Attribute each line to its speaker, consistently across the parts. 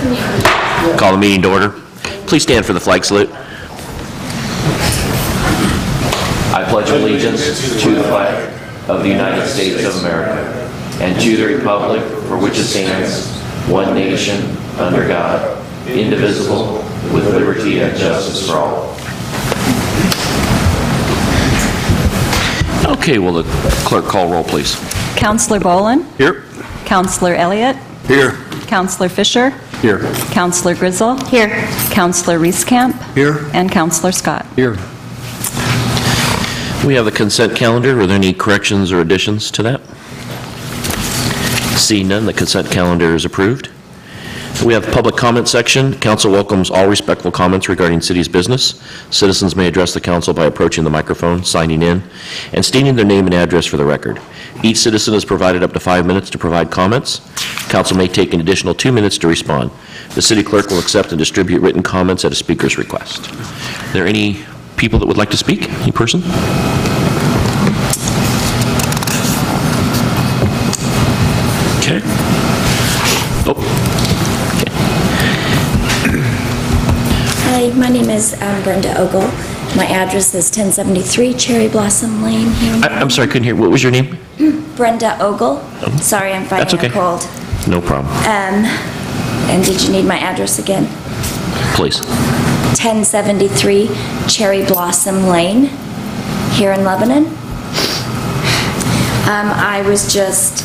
Speaker 1: Call the meeting to order. Please stand for the flag salute. I pledge allegiance to the flag of the United States of America and to the republic for which it stands, one nation, under God, indivisible, with liberty and justice for all. Okay, will the clerk call roll, please?
Speaker 2: Counselor Bolin?
Speaker 1: Here.
Speaker 2: Counselor Elliott?
Speaker 1: Here.
Speaker 2: Counselor Fisher?
Speaker 1: Here.
Speaker 2: Counselor Grizzle? Here. Counselor Rieskamp?
Speaker 1: Here.
Speaker 2: And Counselor Scott?
Speaker 1: Here. We have the consent calendar. Are there any corrections or additions to that? Seeing none, the consent calendar is approved. We have public comment section. Council welcomes all respectful comments regarding city's business. Citizens may address the council by approaching the microphone, signing in, and stating their name and address for the record. Each citizen is provided up to five minutes to provide comments. Council may take an additional two minutes to respond. The city clerk will accept and distribute written comments at a speaker's request. Are there any people that would like to speak? Any person?
Speaker 3: Is um, Brenda Ogle. My address is 1073 Cherry Blossom Lane here. in-
Speaker 1: I- I'm sorry, I couldn't hear. What was your name?
Speaker 3: Brenda Ogle. Sorry, I'm
Speaker 1: That's
Speaker 3: fighting a
Speaker 1: okay.
Speaker 3: cold.
Speaker 1: No problem.
Speaker 3: Um, And did you need my address again?
Speaker 1: Please.
Speaker 3: 1073 Cherry Blossom Lane here in Lebanon. Um, I was just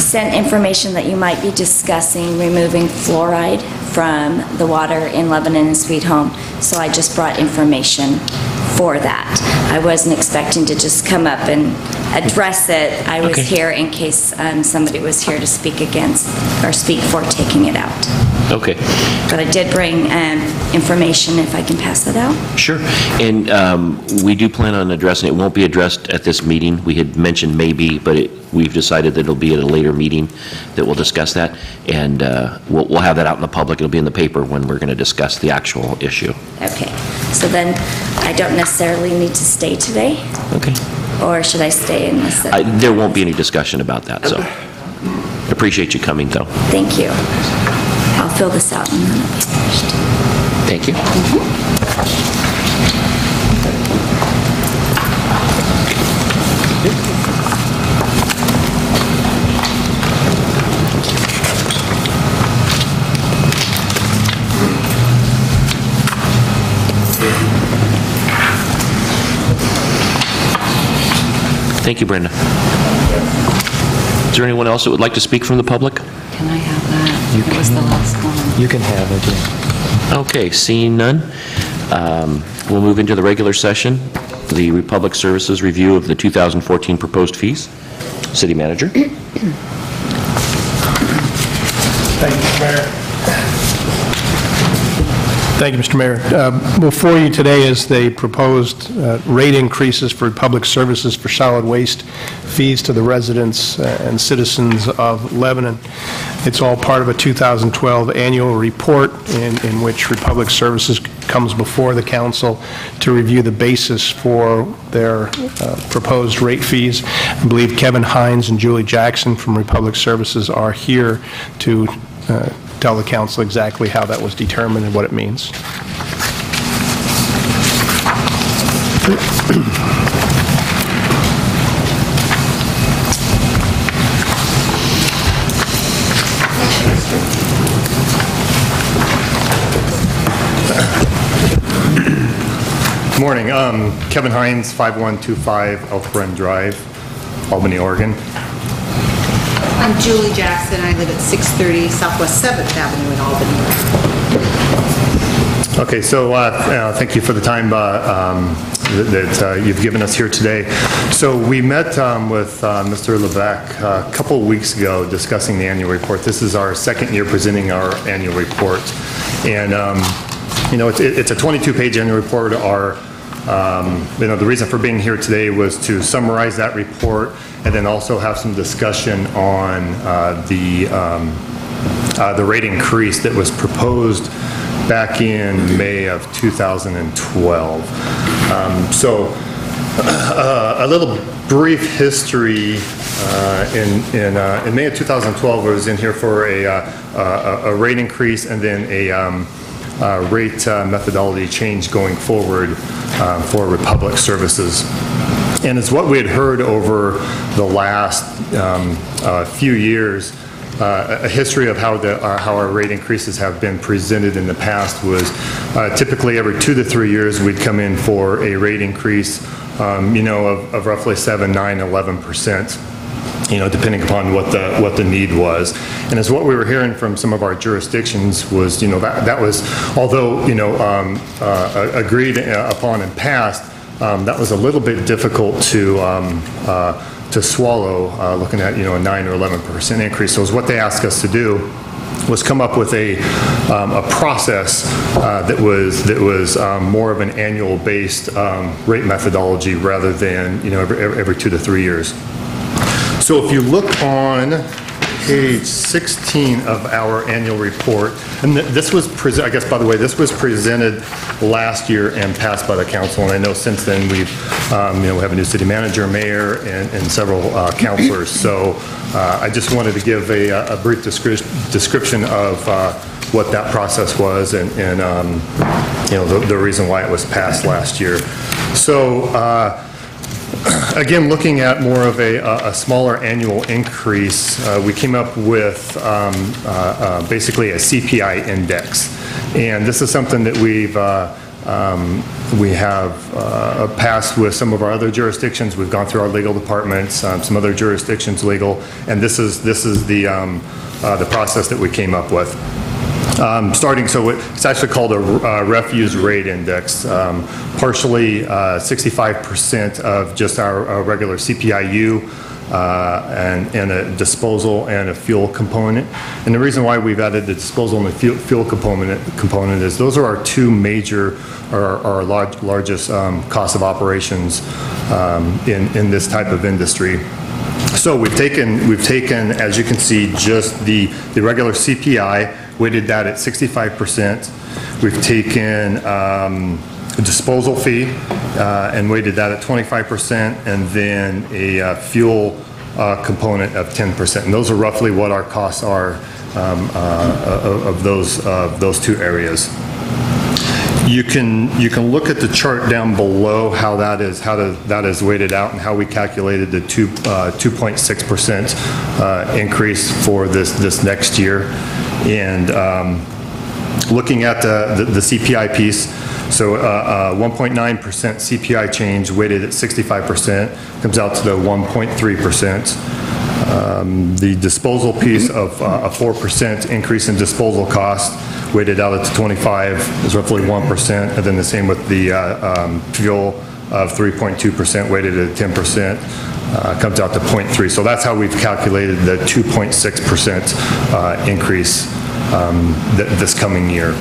Speaker 3: sent information that you might be discussing removing fluoride from the water in Lebanon and Sweet Home, so I just brought information for that. I wasn't expecting to just come up and address it. I was
Speaker 1: Okay.
Speaker 3: here in case um, somebody was here to speak against, or speak for taking it out.
Speaker 1: Okay,
Speaker 3: But I did bring um, information, if I can pass that out.
Speaker 1: sure. And um, we do plan on addressing, it won't be addressed at this meeting. We had mentioned maybe, but it- we've decided that it'll be at a later meeting that we'll discuss that. And uh, we'll we'll have that out in the public. It'll be in the paper when we're going to discuss the actual issue.
Speaker 3: Okay, so then I don't necessarily need to stay today,
Speaker 1: Okay.
Speaker 3: or should I stay and listen?
Speaker 1: I- There won't be any discussion about that, so. Appreciate you coming, though.
Speaker 3: Thank you. I'll fill this out and then it'll be finished.
Speaker 1: Thank you. Thank you, Brenda. Is there anyone else that would like to speak from the public?
Speaker 2: Can I have that? It was the last one.
Speaker 4: You can have it, yeah.
Speaker 1: Okay, seeing none, um, we'll move into the regular session, the Republic Services review of the 2014 proposed fees. City Manager?
Speaker 5: Thank you, Mayor. Thank you, Mr. Mayor. Uh, Before you today is the proposed uh, rate increases for public services for solid waste fees to the residents uh, and citizens of Lebanon. It's all part of a 2012 annual report in in which Republic Services comes before the council to review the basis for their uh, proposed rate fees. I believe Kevin Hines and Julie Jackson from Republic Services are here to uh, tell the council exactly how that was determined and what it means.
Speaker 6: Good Morning, Um, Kevin Hines, 5125 Elk Run Drive, Albany, Oregon.
Speaker 7: I'm Julie Jackson. I live at 630 Southwest 7th Avenue in Albany.
Speaker 6: Okay, so uh, uh, thank you for the time uh, um, that uh, you've given us here today. So we met um, with uh, Mr. Levesque a couple weeks ago discussing the annual report. This is our second year presenting our annual report. And, um, you know, it's it's a 22-page annual report. Our Um, You know, the reason for being here today was to summarize that report and then also have some discussion on uh, the, um, uh, the rate increase that was proposed back in May of 2012. Um, So uh, a little brief history uh, in, in, uh, in May of 2012, I was in here for a, uh, a, a rate increase and then a, um, uh, rate uh, methodology change going forward um, for Republic Services. And it's what we had heard over the last um, uh, few years. Uh, A history of how the, uh, how our rate increases have been presented in the past was uh, typically every two to three years, we'd come in for a rate increase, um, you know, of of roughly 7, 9, 11% you know, depending upon what the, what the need was. And as what we were hearing from some of our jurisdictions was, you know, that, that was, although, you know, um, uh, agreed upon and passed, um, that was a little bit difficult to, um, uh, to swallow, uh, looking at, you know, a 9 or 11% increase. So it's what they asked us to do was come up with a, um, a process uh, that was, that was um, more of an annual-based um, rate methodology rather than, you know, every, every two to three years. So if you look on page 16 of our annual report, and th- this was, I guess, by the way, this was presented last year and passed by the council, and I know since then we've, um, you know, we have a new city manager, mayor, and and several uh, councilors. So uh, I just wanted to give a a brief descri- description of uh, what that process was and, and, um, you know, the the reason why it was passed last year. So uh, Again, looking at more of a, a smaller annual increase, uh, we came up with um, uh, uh, basically a CPI index. And this is something that we've, uh, um, we have uh, passed with some of our other jurisdictions. We've gone through our legal departments, um, some other jurisdictions legal, and this is, this is the, um, uh, the process that we came up with. Um, Starting, so it- it's actually called a uh, refuse rate index. Um, Partially, uh, 65% of just our uh, regular CPIU uh, and and a disposal and a fuel component. And the reason why we've added the disposal and the fuel- fuel component component is those are our two major, our our large- largest um, cost of operations um, in in this type of industry. So we've taken, we've taken, as you can see, just the, the regular CPI, weighted that at 65%. We've taken um, a disposal fee uh, and weighted that at 25%, and then a uh, fuel uh, component of 10%. And those are roughly what our costs are um, uh, of of those, those two areas. You can, you can look at the chart down below, how that is, how that is weighted out and how we calculated the two, uh, 2.6% uh, increase for this, this next year. And um, looking at the, the the CPI piece, so uh, uh, 1.9% CPI change weighted at 65% comes out to the 1.3%. Um, The disposal piece of uh, a 4% increase in disposal cost weighted out at 25 is roughly 1%, and then the same with the uh, um, fuel of 3.2% weighted at 10%, uh, comes out to 0.3. So that's how we've calculated the 2.6% uh, increase um, th- this coming year.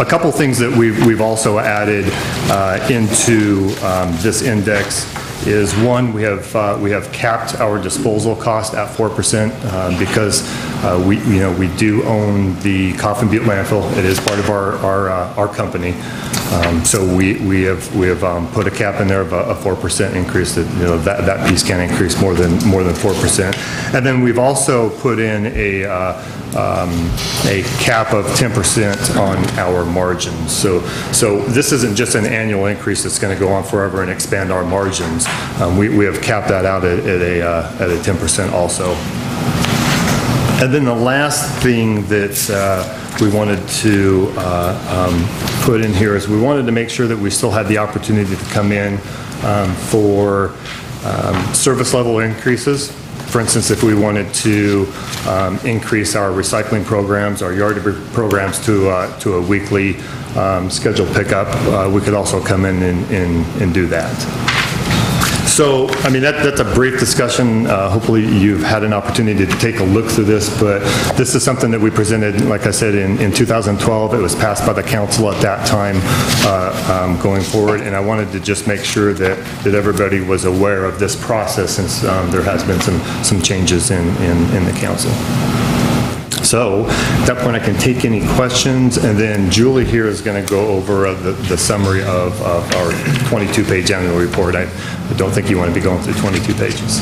Speaker 6: A couple things that we've we've also added uh, into um, this index is, one, we have, uh, we have capped our disposal cost at 4% uh, because uh, we, you know, we do own the Coffin Butte landfill. It is part of our, our, uh, our company. Um, So we, we have, we have um, put a cap in there of a a 4% increase that, you know, that, that piece can increase more than, more than 4%. And then we've also put in a, uh, um, a cap of 10% on our margins. So, so this isn't just an annual increase that's going to go on forever and expand our margins. Um, We, we have capped that out at at a, uh, at a 10% also. And then the last thing that uh, we wanted to uh, um, put in here is we wanted to make sure that we still had the opportunity to come in um, for um, service level increases. For instance, if we wanted to um, increase our recycling programs, our yard programs to, uh, to a weekly um, scheduled pickup, uh, we could also come in and- and and do that. So, I mean, that, that's a brief discussion. Uh, Hopefully, you've had an opportunity to take a look through this, but this is something that we presented, like I said, in, in 2012. It was passed by the council at that time uh, um, going forward, and I wanted to just make sure that, that everybody was aware of this process since um, there has been some, some changes in, in, in the council. So at that point, I can take any questions, and then Julie here is going to go over uh, the the summary of of our 22-page annual report. I I don't think you want to be going through 22 pages.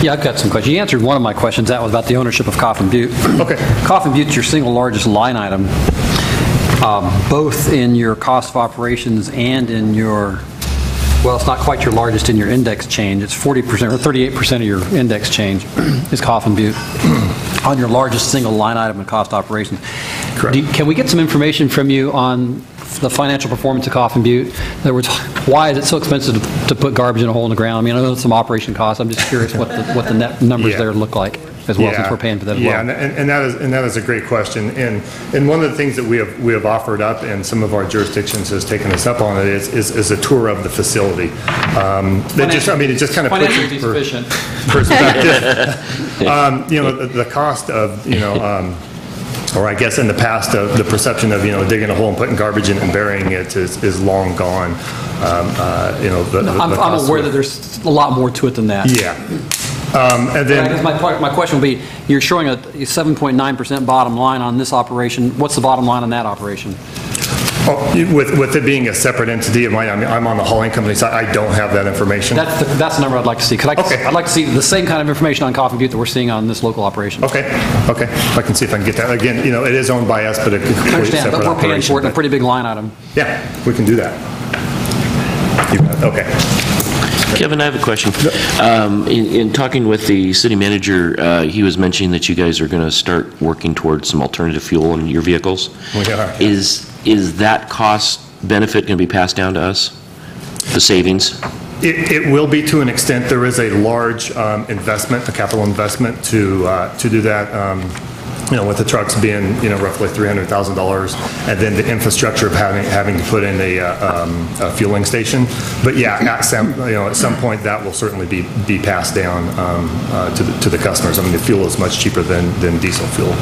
Speaker 8: Yeah, I've got some questions. You answered one of my questions, that was about the ownership of Coffin Butte.
Speaker 6: Okay.
Speaker 8: Coffin Butte's your single largest line item, um, both in your cost of operations and in your, well, it's not quite your largest in your index change. It's 40% or 38% of your index change is Coffin Butte on your largest single line item in cost operations.
Speaker 6: Correct.
Speaker 8: You- Can we get some information from you on the financial performance of Coffin Butte? In other words, why is it so expensive to- to put garbage in a hole in the ground? I mean, I know there's some operation costs. I'm just curious what the, what the net numbers
Speaker 6: Yeah.
Speaker 8: there look like as well, since we're paying for that as
Speaker 6: Yeah,
Speaker 8: well.
Speaker 6: and- and and that is, and that is a great question. And, and one of the things that we have, we have offered up, and some of our jurisdictions has taken us up on it, is, is is a tour of the facility. Um, That just, I mean, it just kind of puts
Speaker 8: Financially
Speaker 6: it for
Speaker 8: sufficient.
Speaker 6: perspective. Um, You know, the the cost of, you know, um, or I guess in the past, uh, the perception of, you know, digging a hole and putting garbage in and burying it is, is long gone. Um, uh, You know, the. the-
Speaker 8: I'm,
Speaker 6: the
Speaker 8: I'm aware
Speaker 6: of-
Speaker 8: that there's a lot more to it than that.
Speaker 6: Yeah. Um, And
Speaker 8: But I
Speaker 6: then.
Speaker 8: guess my, my question would be, you're showing a 7.9% bottom line on this operation. What's the bottom line on that operation?
Speaker 6: Oh, With, with it being a separate entity of mine, I'm, I'm on the hauling company side, I don't have that information.
Speaker 8: That's, the- that's the number I'd like to see. I-
Speaker 6: Okay.
Speaker 8: I'd like to see the same kind of information on Coffin Butte that we're seeing on this local operation.
Speaker 6: Okay, okay, I can see if I can get that. Again, you know, it is owned by us, but a
Speaker 8: I
Speaker 6: completely
Speaker 8: understand,
Speaker 6: separate
Speaker 8: but we're paying
Speaker 6: operation.
Speaker 8: for it in a
Speaker 6: but-
Speaker 8: pretty big line item.
Speaker 6: Yeah, we can do that. You. Okay.
Speaker 1: Kevin, I have a question. Um, In in talking with the city manager, uh, he was mentioning that you guys are going to start working towards some alternative fuel in your vehicles.
Speaker 6: We are.
Speaker 1: Is, is that cost benefit going to be passed down to us? The savings?
Speaker 6: It, it will be to an extent, there is a large um, investment, a capital investment to, uh, to do that, um, you know, with the trucks being, you know, roughly $300,000, and then the infrastructure of having, having to put in a, uh, um, a fueling station. But yeah, at some, you know, at some point, that will certainly be, be passed down um, uh, to the, to the customers. I mean, the fuel is much cheaper than, than diesel fuel.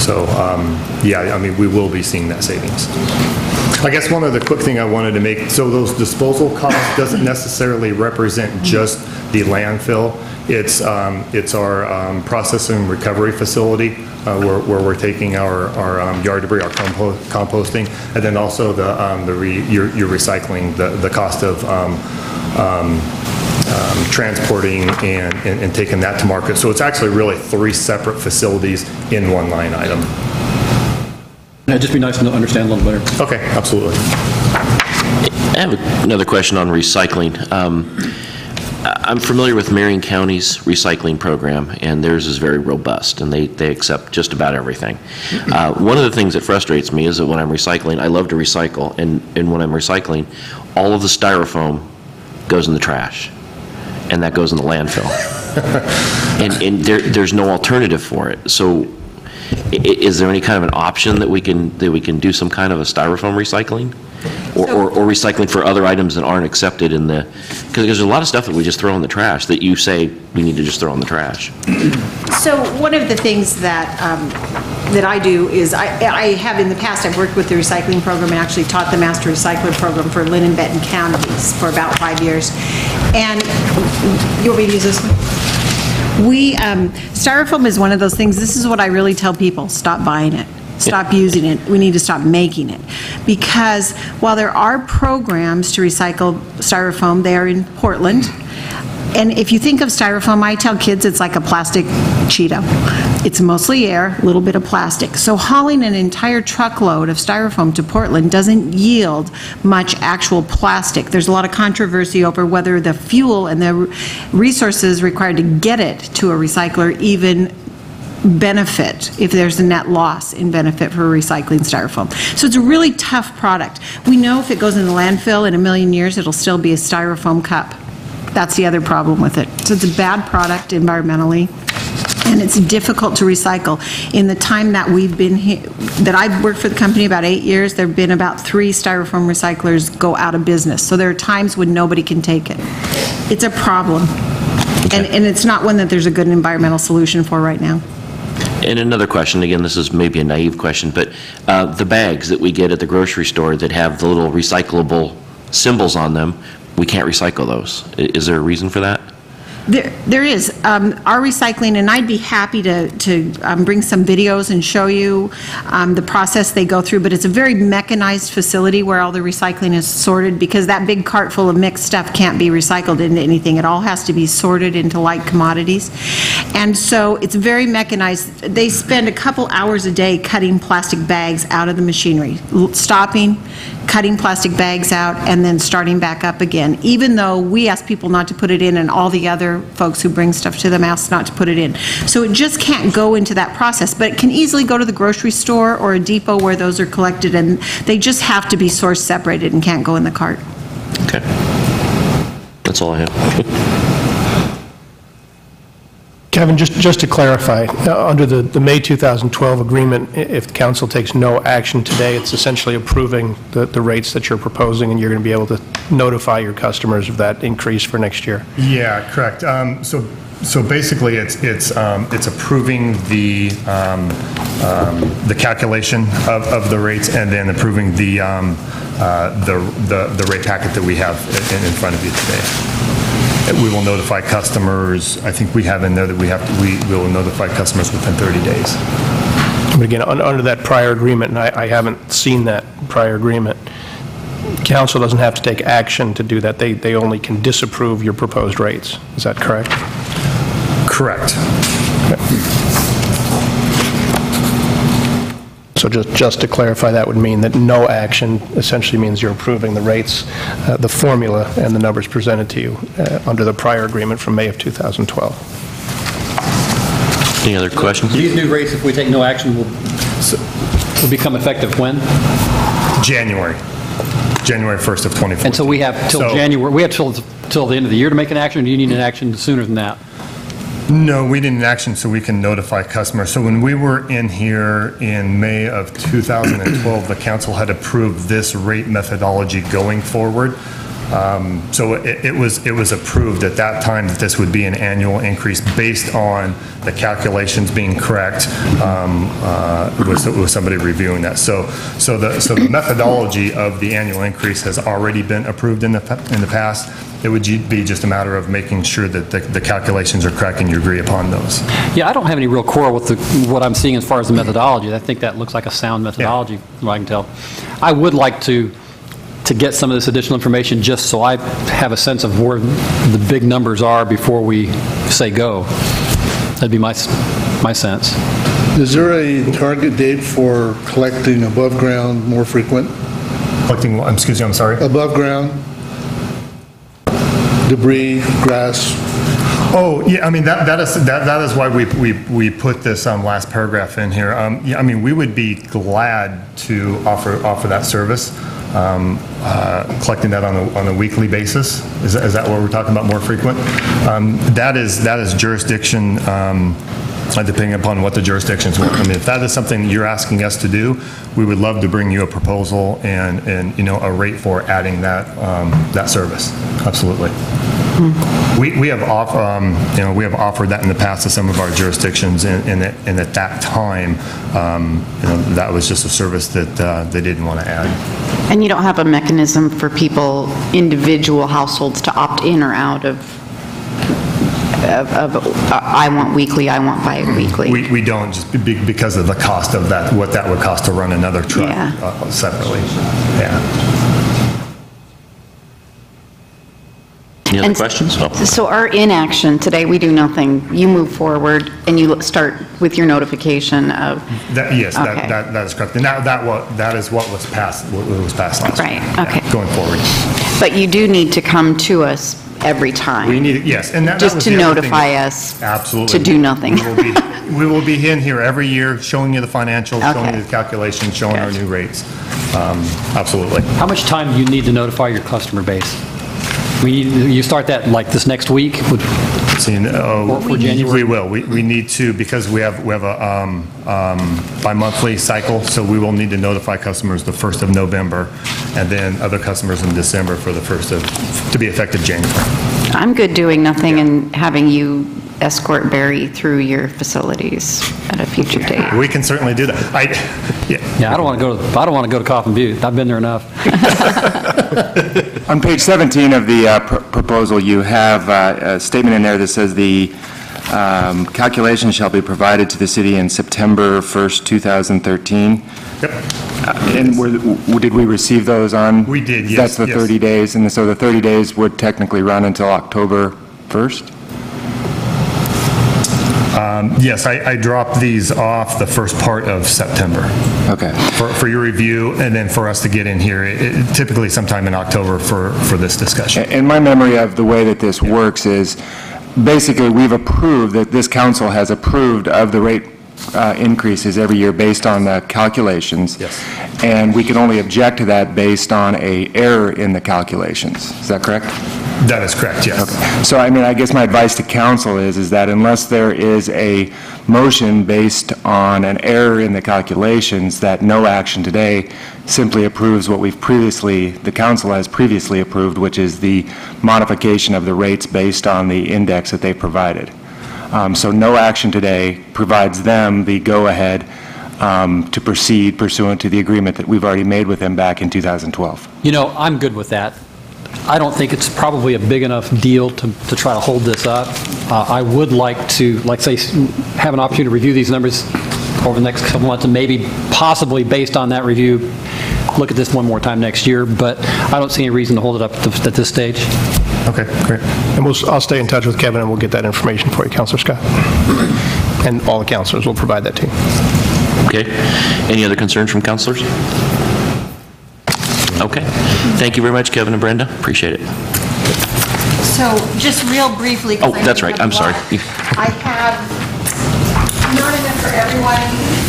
Speaker 6: So, um, yeah, I mean, we will be seeing that savings. I guess one other quick thing I wanted to make, so those disposal costs doesn't necessarily represent just the landfill. It's, um, it's our um, processing recovery facility uh, where, where we're taking our, our um, yard debris, our compo- composting, and then also the, um, the, re- your, your recycling, the, the cost of, um, transporting and, and and taking that to market. So it's actually really three separate facilities in one line item.
Speaker 8: It'd just be nice to understand a little better.
Speaker 6: Okay, absolutely.
Speaker 1: I have another question on recycling. Um, I- I'm familiar with Marion County's recycling program, and theirs is very robust, and they, they accept just about everything. Uh, One of the things that frustrates me is that when I'm recycling, I love to recycle, and, and when I'm recycling, all of the styrofoam goes in the trash, and that goes in the landfill. And, and there, there's no alternative for it. So i- i- is there any kind of an option that we can, that we can do some kind of a styrofoam recycling? Or, or or recycling for other items that aren't accepted in the, because there's a lot of stuff that we just throw in the trash that you say we need to just throw in the trash.
Speaker 7: So one of the things that, um, that I do is, I I have in the past, I've worked with the recycling program and actually taught the master recycler program for Linn and Benton counties for about five years. And, you want me to use this one? We, um, styrofoam is one of those things, this is what I really tell people, stop buying it. Stop using it. We need to stop making it. Because while there are programs to recycle styrofoam, they are in Portland. And if you think of styrofoam, I tell kids it's like a plastic Cheeto. It's mostly air, a little bit of plastic. So hauling an entire truckload of styrofoam to Portland doesn't yield much actual plastic. There's a lot of controversy over whether the fuel and the resources required to get it to a recycler even benefit, if there's a net loss in benefit for recycling styrofoam. So it's a really tough product. We know if it goes in the landfill in a million years, it'll still be a styrofoam cup. That's the other problem with it. So it's a bad product environmentally, and it's difficult to recycle. In the time that we've been, here, that I've worked for the company, about eight years, there've been about three styrofoam recyclers go out of business. So there are times when nobody can take it. It's a problem. And, and it's not one that there's a good environmental solution for right now.
Speaker 1: And another question, again, this is maybe a naive question, but uh, the bags that we get at the grocery store that have the little recyclable symbols on them, we can't recycle those. Is there a reason for that?
Speaker 7: There there is. Um, Our recycling, and I'd be happy to to um, bring some videos and show you um, the process they go through, but it's a very mechanized facility where all the recycling is sorted, because that big cart full of mixed stuff can't be recycled into anything. It all has to be sorted into like commodities. And so it's very mechanized. They spend a couple hours a day cutting plastic bags out of the machinery, l- stopping, cutting plastic bags out, and then starting back up again, even though we ask people not to put it in, and all the other folks who bring stuff to them ask not to put it in. So it just can't go into that process, but it can easily go to the grocery store or a depot where those are collected, and they just have to be source separated and can't go in the cart.
Speaker 1: Okay. That's all I have.
Speaker 5: Kevin, just, just to clarify, uh, under the, the May 2012 agreement, if the council takes no action today, it's essentially approving the, the rates that you're proposing, and you're going to be able to notify your customers of that increase for next year.
Speaker 6: Yeah, correct. Um, So, so basically, it's, it's, um, it's approving the, um, um, the calculation of, of the rates and then approving the, um, uh, the, the the rate packet that we have in, in front of you today. We will notify customers, I think we have in there that we have, to- we will notify customers within 30 days.
Speaker 5: But again, un- under that prior agreement, and I I haven't seen that prior agreement, council doesn't have to take action to do that. They, they only can disapprove your proposed rates. Is that correct?
Speaker 6: Correct.
Speaker 5: So just, just to clarify, that would mean that no action essentially means you're approving the rates, uh, the formula, and the numbers presented to you uh, under the prior agreement from May of 2012.
Speaker 1: Any other questions?
Speaker 8: These new rates, if we take no action, will will become effective when?
Speaker 6: January, January 1st of 2014.
Speaker 8: And so we have till
Speaker 6: So-
Speaker 8: January, we have till, till the end of the year to make an action, or do you need an action sooner than that?
Speaker 6: No, we didn't action so we can notify customers. So when we were in here in May of 2012, the council had approved this rate methodology going forward. Um, So it it was, it was approved at that time that this would be an annual increase based on the calculations being correct um, uh, with with somebody reviewing that. So, so the, so the methodology of the annual increase has already been approved in the, pa- in the past. It would ju- be just a matter of making sure that the the calculations are correct and you agree upon those.
Speaker 8: Yeah, I don't have any real quarrel with the, what I'm seeing as far as the methodology. I think that looks like a sound methodology, from what I can tell. I would like to, to get some of this additional information, just so I have a sense of where the big numbers are before we say go. That'd be my, my sense.
Speaker 9: Is there a target date for collecting above ground more frequent?
Speaker 6: Collecting, excuse me, I'm sorry?
Speaker 9: Above ground debris, grass,
Speaker 6: Oh, yeah, I mean, that, that is, that, that is why we, we, we put this um, last paragraph in here. Um, Yeah, I mean, we would be glad to offer, offer that service, um, uh, collecting that on a, on a weekly basis. Is that, is that what we're talking about, more frequent? Um, That is, that is jurisdiction, um, depending upon what the jurisdictions want. I mean, if that is something you're asking us to do, we would love to bring you a proposal and, and, you know, a rate for adding that, um, that service. Absolutely. We, we have off, um, you know, we have offered that in the past to some of our jurisdictions, and, and at, and at that time, um, you know, that was just a service that, uh, they didn't want to add.
Speaker 10: And you don't have a mechanism for people, individual households, to opt in or out of, of, of, uh, I want weekly, I want bi-weekly?
Speaker 6: We, we don't, just be, because of the cost of that, what that would cost to run another truck
Speaker 10: Yeah.
Speaker 6: uh, separately. Yeah.
Speaker 1: Any other
Speaker 10: And-
Speaker 1: questions? Oh.
Speaker 10: So our inaction, today, we do nothing. You move forward, and you start with your notification of,
Speaker 6: That, yes, that,
Speaker 10: Okay.
Speaker 6: that, that is correct. And that, that what, that is what was passed, what was passed last year.
Speaker 10: Right,
Speaker 6: Yeah,
Speaker 10: okay.
Speaker 6: Going forward.
Speaker 10: but you do need to come to us every time.
Speaker 6: We need, yes, and that that
Speaker 10: Just
Speaker 6: was
Speaker 10: to
Speaker 6: the other thing
Speaker 10: notify us
Speaker 6: Absolutely.
Speaker 10: to do nothing.
Speaker 6: We will be, we will be in here every year, showing you the financials, showing
Speaker 10: Okay.
Speaker 6: you the calculations, showing our
Speaker 10: Good.
Speaker 6: new rates. Um, Absolutely.
Speaker 8: How much time do you need to notify your customer base? We, you start that like this next week? Would-
Speaker 6: Seeing, oh,
Speaker 8: Or for January?
Speaker 6: We will. We, we need to, because we have, we have a um, um, bi-monthly cycle, so we will need to notify customers the 1st of November, and then other customers in December for the 1st of, to be effective January.
Speaker 10: I'm good doing nothing and having you escort Barry through your facilities at a future date.
Speaker 6: We can certainly do that. I, yeah.
Speaker 8: Yeah, I don't want to go, to I don't want to go to Coffin Butte. I've been there enough.
Speaker 11: On page 17 of the uh, pr- proposal, you have uh, a statement in there that says the um, calculation shall be provided to the city in September 1st, 2013.
Speaker 6: Yep.
Speaker 11: Uh, And were, w- did we receive those on?
Speaker 6: We did, yes,
Speaker 11: That's the
Speaker 6: yes.
Speaker 11: 30 days, and so the 30 days would technically run until October 1st?
Speaker 6: Um, Yes, I I dropped these off the first part of September
Speaker 11: Okay.
Speaker 6: for for your review, and then for us to get in here, it- typically sometime in October for for this discussion.
Speaker 11: And my memory of the way that this works is, basically, we've approved, that this council has approved of the rate uh, increases every year based on the calculations.
Speaker 6: Yes.
Speaker 11: And we can only object to that based on a error in the calculations. Is that correct?
Speaker 6: That is correct, yes.
Speaker 11: So, I mean, I guess my advice to council is, is that unless there is a motion based on an error in the calculations, that no action today simply approves what we've previously, the council has previously approved, which is the modification of the rates based on the index that they provided. Um, So no action today provides them the go-ahead um, to proceed pursuant to the agreement that we've already made with them back in 2012.
Speaker 8: You know, I'm good with that. I don't think it's probably a big enough deal to, to try to hold this up. Uh, I would like to, like, say, have an opportunity to review these numbers over the next couple months, and maybe possibly, based on that review, look at this one more time next year, but I don't see any reason to hold it up at th- at this stage.
Speaker 6: Okay, great.
Speaker 5: And we'll, I'll stay in touch with Kevin, and we'll get that information for you, Counselor Scott. And all the counselors will provide that to you.
Speaker 1: Okay. Any other concerns from counselors? Okay. Thank you very much, Kevin and Brenda. Appreciate it.
Speaker 7: So just real briefly.
Speaker 1: Oh,
Speaker 7: I
Speaker 1: that's right. I'm
Speaker 7: a
Speaker 1: sorry.
Speaker 7: I have not enough for everyone.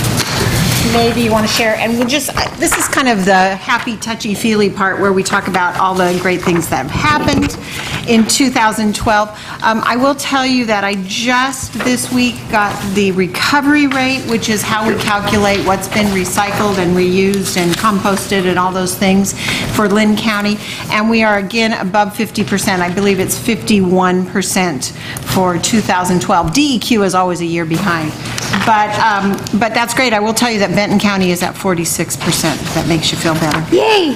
Speaker 7: Maybe you want to share, and we'll just, I- this is kind of the happy, touchy-feely part where we talk about all the great things that have happened in 2012. Um, I will tell you that I just this week got the recovery rate, which is how we calculate what's been recycled and reused and composted and all those things for Linn County, and we are again above 50%. I believe it's 51% for 2012. DEQ is always a year behind. But, um, but that's great. I will tell you that Benton County is at 46%, if that makes you feel better. Yay!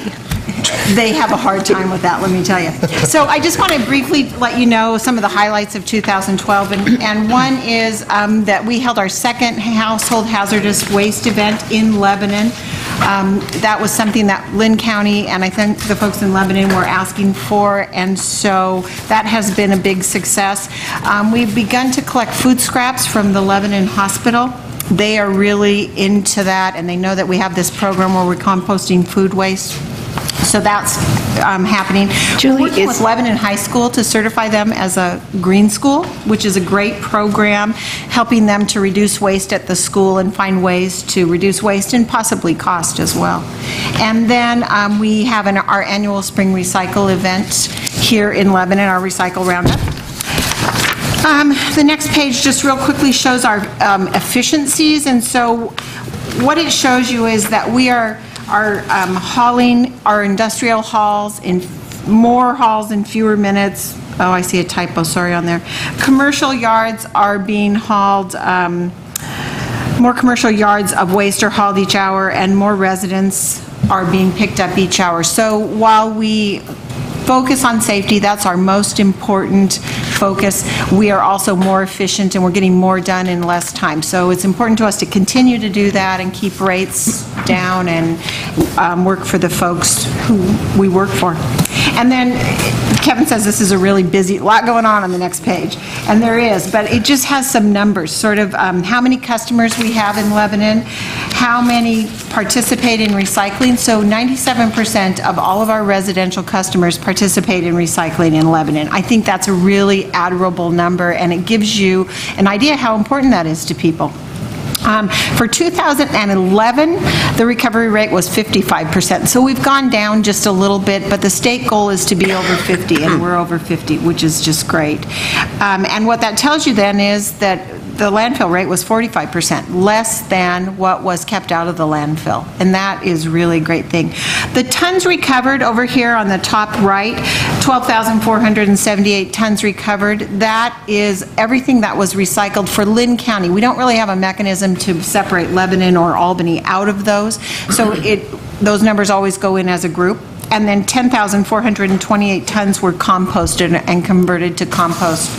Speaker 7: They have a hard time with that, let me tell you. So I just want to briefly let you know some of the highlights of 2012, and, and one is um, that we held our second household hazardous waste event in Lebanon. Um, That was something that Linn County and I think the folks in Lebanon were asking for, and so that has been a big success. Um, We've begun to collect food scraps from the Lebanon Hospital. They are really into that, and they know that we have this program where we're composting food waste. So that's um, happening.
Speaker 10: Julie,
Speaker 7: We're Working with Lebanon High School to certify them as a green school, which is a great program, helping them to reduce waste at the school and find ways to reduce waste and possibly cost as well. And then um, we have an- our annual Spring Recycle event here in Lebanon, our Recycle Roundup. Um, The next page just real quickly shows our um, efficiencies, and so what it shows you is that we are, are um, hauling our industrial hauls in more hauls in fewer minutes. Oh, I see a typo, sorry on there. Commercial yards are being hauled, um, more commercial yards of waste are hauled each hour, and more residents are being picked up each hour. So while we focus on safety, that's our most important focus, we are also more efficient, and we're getting more done in less time. So it's important to us to continue to do that and keep rates down and um, work for the folks who we work for. And then Kevin says this is a really busy, lot going on on the next page, and there is, but it just has some numbers, sort of um, how many customers we have in Lebanon, how many participate in recycling. So 97% of all of our residential customers participate in recycling in Lebanon. I think that's a really admirable number, and it gives you an idea how important that is to people. Um, For 2011, the recovery rate was 55%. So we've gone down just a little bit, but the state goal is to be over 50, and we're over 50, which is just great. Um, And what that tells you then is that the landfill rate was 45%, less than what was kept out of the landfill, and that is really a great thing. The tons recovered over here on the top right, 12,478 tons recovered, that is everything that was recycled for Linn County. We don't really have a mechanism to separate Lebanon or Albany out of those, so it, those numbers always go in as a group. and then 10,428 tons were composted and converted to compost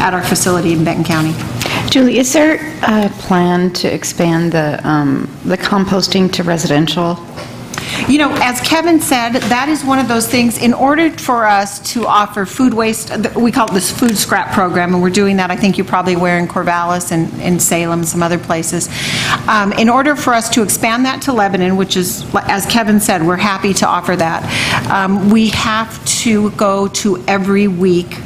Speaker 7: at our facility in Benton County.
Speaker 10: Julie, is there a plan to expand the um, the composting to residential?
Speaker 7: You know, as Kevin said, that is one of those things, in order for us to offer food waste, we call it this food scrap program, and we're doing that, I think you're probably aware, in Corvallis and in Salem, and some other places. Um, In order for us to expand that to Lebanon, which is, as Kevin said, we're happy to offer that, um, we have to go to every week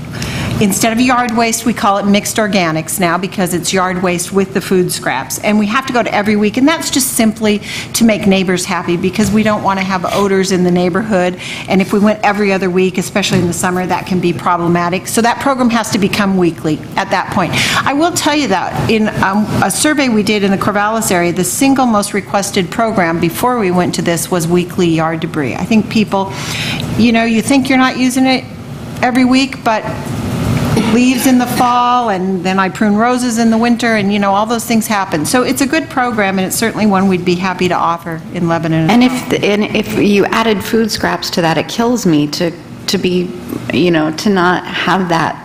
Speaker 7: Instead of yard waste, we call it mixed organics now because it's yard waste with the food scraps. And we have to go to every week, and that's just simply to make neighbors happy because we don't want to have odors in the neighborhood. And if we went every other week, especially in the summer, that can be problematic. So that program has to become weekly at that point. I will tell you that in um, a survey we did in the Corvallis area, the single most requested program before we went to this was weekly yard debris. I think people, you know, you think you're not using it every week, but leaves in the fall, and then I prune roses in the winter, and, you know, all those things happen. So it's a good program, and it's certainly one we'd be happy to offer in Lebanon.
Speaker 10: And if, the- and if you added food scraps to that, it kills me to, to be, you know, to not have that,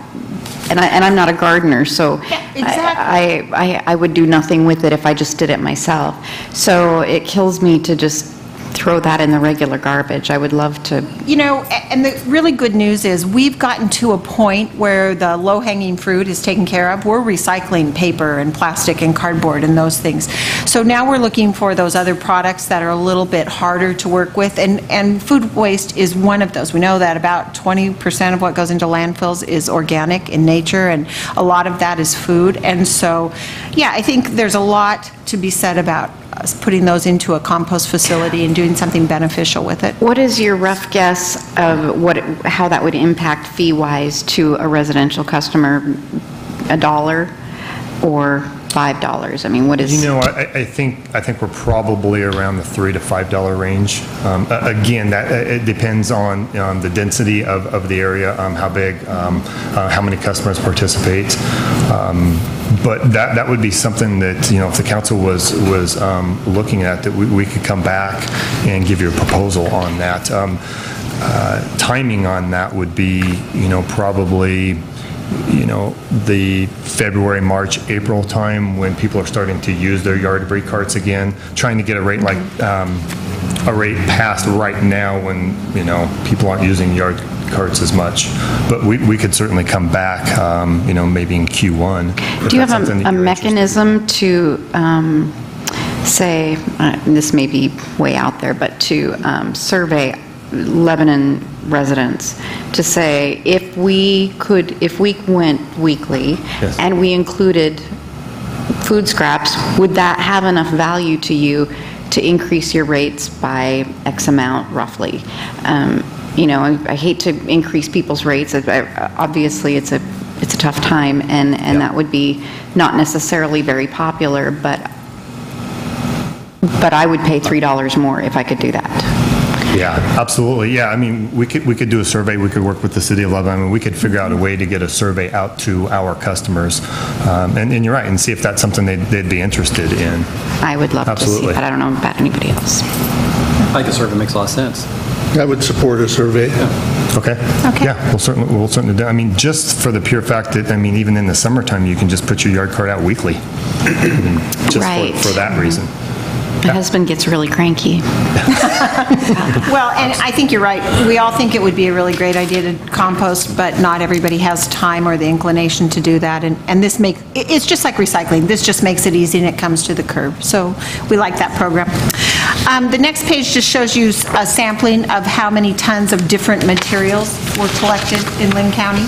Speaker 10: and I, and I'm not a gardener, so I, I, I would do nothing with it if I just did it myself. So it kills me to just throw that in the regular garbage. I would love to,
Speaker 7: You know, and the really good news is, we've gotten to a point where the low-hanging fruit is taken care of. We're recycling paper and plastic and cardboard and those things. So now we're looking for those other products that are a little bit harder to work with, and, and food waste is one of those. We know that about 20% of what goes into landfills is organic in nature, and a lot of that is food. And so, yeah, I think there's a lot to be said about Uh, putting those into a compost facility and doing something beneficial with it.
Speaker 10: what is your rough guess of what, how that would impact fee-wise to a residential customer? A dollar or five dollars? I mean, what is?
Speaker 6: You know, I, I think, I think we're probably around the 3 to $5 range. Um, a- Again, that, it depends on, on the density of, of the area, um, how big, um, uh, how many customers participate. Um, But that, that would be something that, you know, if the council was, was um, looking at, that we, we could come back and give you a proposal on that. Um, uh, Timing on that would be, you know, probably, you know, the February, March, April time when people are starting to use their yard debris carts again, trying to get a rate like, um, a rate passed right now when, you know, people aren't using yard carts as much. But we, we could certainly come back, um, you know, maybe in Q1. if
Speaker 10: Do you
Speaker 6: that's
Speaker 10: have
Speaker 6: something
Speaker 10: a-
Speaker 6: that
Speaker 10: a
Speaker 6: you're interested in.
Speaker 10: mechanism to um, say, uh, and this may be way out there, but to um, survey Lebanon residents, to say, if we could, if we went weekly,
Speaker 6: Yes.
Speaker 10: and we included food scraps, would that have enough value to you to increase your rates by X amount roughly? Um, You know, I I hate to increase people's rates, I- I- obviously, it's a, it's a tough time, and, and that would be not necessarily very popular, but, but I would pay $3 more if I could do that.
Speaker 6: Yeah, absolutely. Yeah, I mean, we could, we could do a survey, we could work with the city of Lebanon, and we could figure out a way to get a survey out to our customers. Um, And, and you're right, and see if that's something they'd, they'd be interested in.
Speaker 10: I would love to see,
Speaker 6: Absolutely.
Speaker 10: but I don't know about anybody else.
Speaker 8: I think the survey makes a lot of sense.
Speaker 9: I would support a survey.
Speaker 6: Okay?
Speaker 7: Okay.
Speaker 6: Yeah, we'll certainly, we'll certainly do, I mean, just for the pure fact that, I mean, even in the summertime, you can just put your yard cart out weekly. Just for-
Speaker 10: Right.
Speaker 6: for that reason.
Speaker 10: My husband gets really cranky.
Speaker 7: Well, and I think you're right. We all think it would be a really great idea to compost, but not everybody has time or the inclination to do that. And, and this makes, it- it's just like recycling. This just makes it easy and it comes to the curb. So we like that program. Um, The next page just shows you a sampling of how many tons of different materials were collected in Linn County.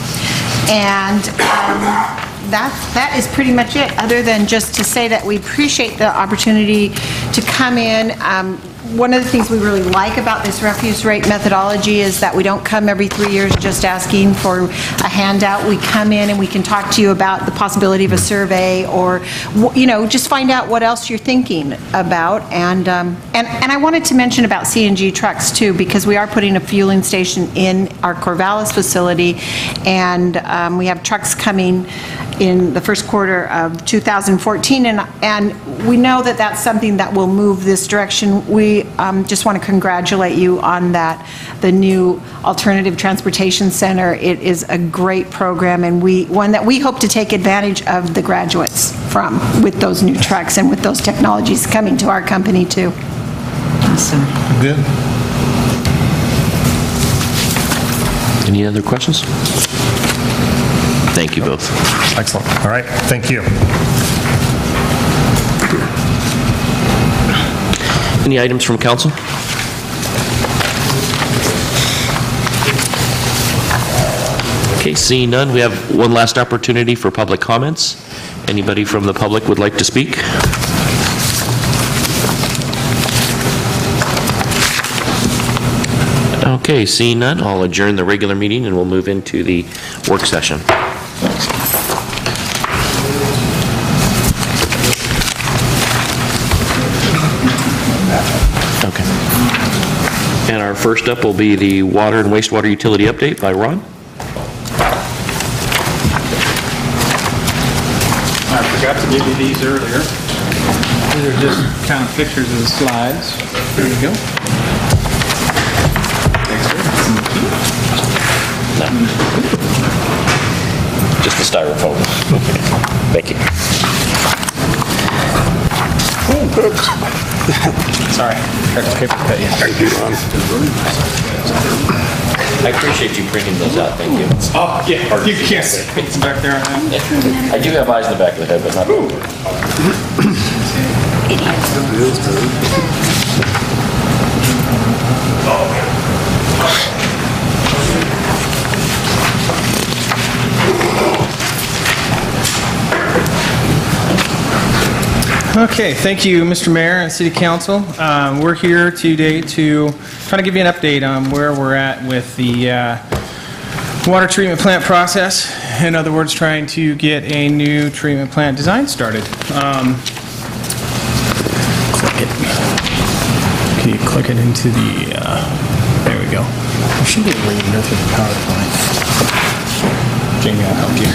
Speaker 7: And um, that, that is pretty much it, other than just to say that we appreciate the opportunity to come in. Um, One of the things we really like about this refuse rate methodology is that we don't come every three years just asking for a handout. We come in and we can talk to you about the possibility of a survey, or, you know, just find out what else you're thinking about. And, um, and and I wanted to mention about CNG trucks, too, because we are putting a fueling station in our Corvallis facility, and um, we have trucks coming in the first quarter of 2014, and, and we know that that's something that will move this direction. We um, just want to congratulate you on that, the new Alternative Transportation Center. It is a great program, and we, one that we hope to take advantage of the graduates from, with those new trucks and with those technologies coming to our company, too. Awesome.
Speaker 9: Good.
Speaker 1: Any other questions? Thank you both.
Speaker 6: Excellent. All right, thank you.
Speaker 1: Any items from council? Okay, seeing none, we have one last opportunity for public comments. Anybody from the public would like to speak? Okay, seeing none, I'll adjourn the regular meeting and we'll move into the work session. Okay. And our first up will be the water and wastewater utility update by Ron.
Speaker 12: I forgot to give you these earlier. These are just kind of pictures of the slides. There you go. No.
Speaker 1: Just the styrofoam. Thank you.
Speaker 12: Sorry. Paper cut, yeah.
Speaker 1: I appreciate you printing those out, thank you.
Speaker 12: Oh, yeah, you can't see. It's back there. huh?
Speaker 1: I do have eyes in the back of the head, but not...
Speaker 12: Okay, thank you, Mr. Mayor and City Council. Um, We're here today to kind of give you an update on where we're at with the uh, water treatment plant process. In other words, trying to get a new treatment plant design started. Um, Click it. Can you click it into the, uh, there we go. There should be a way to go through the PowerPoint. Jamie, I'll help you.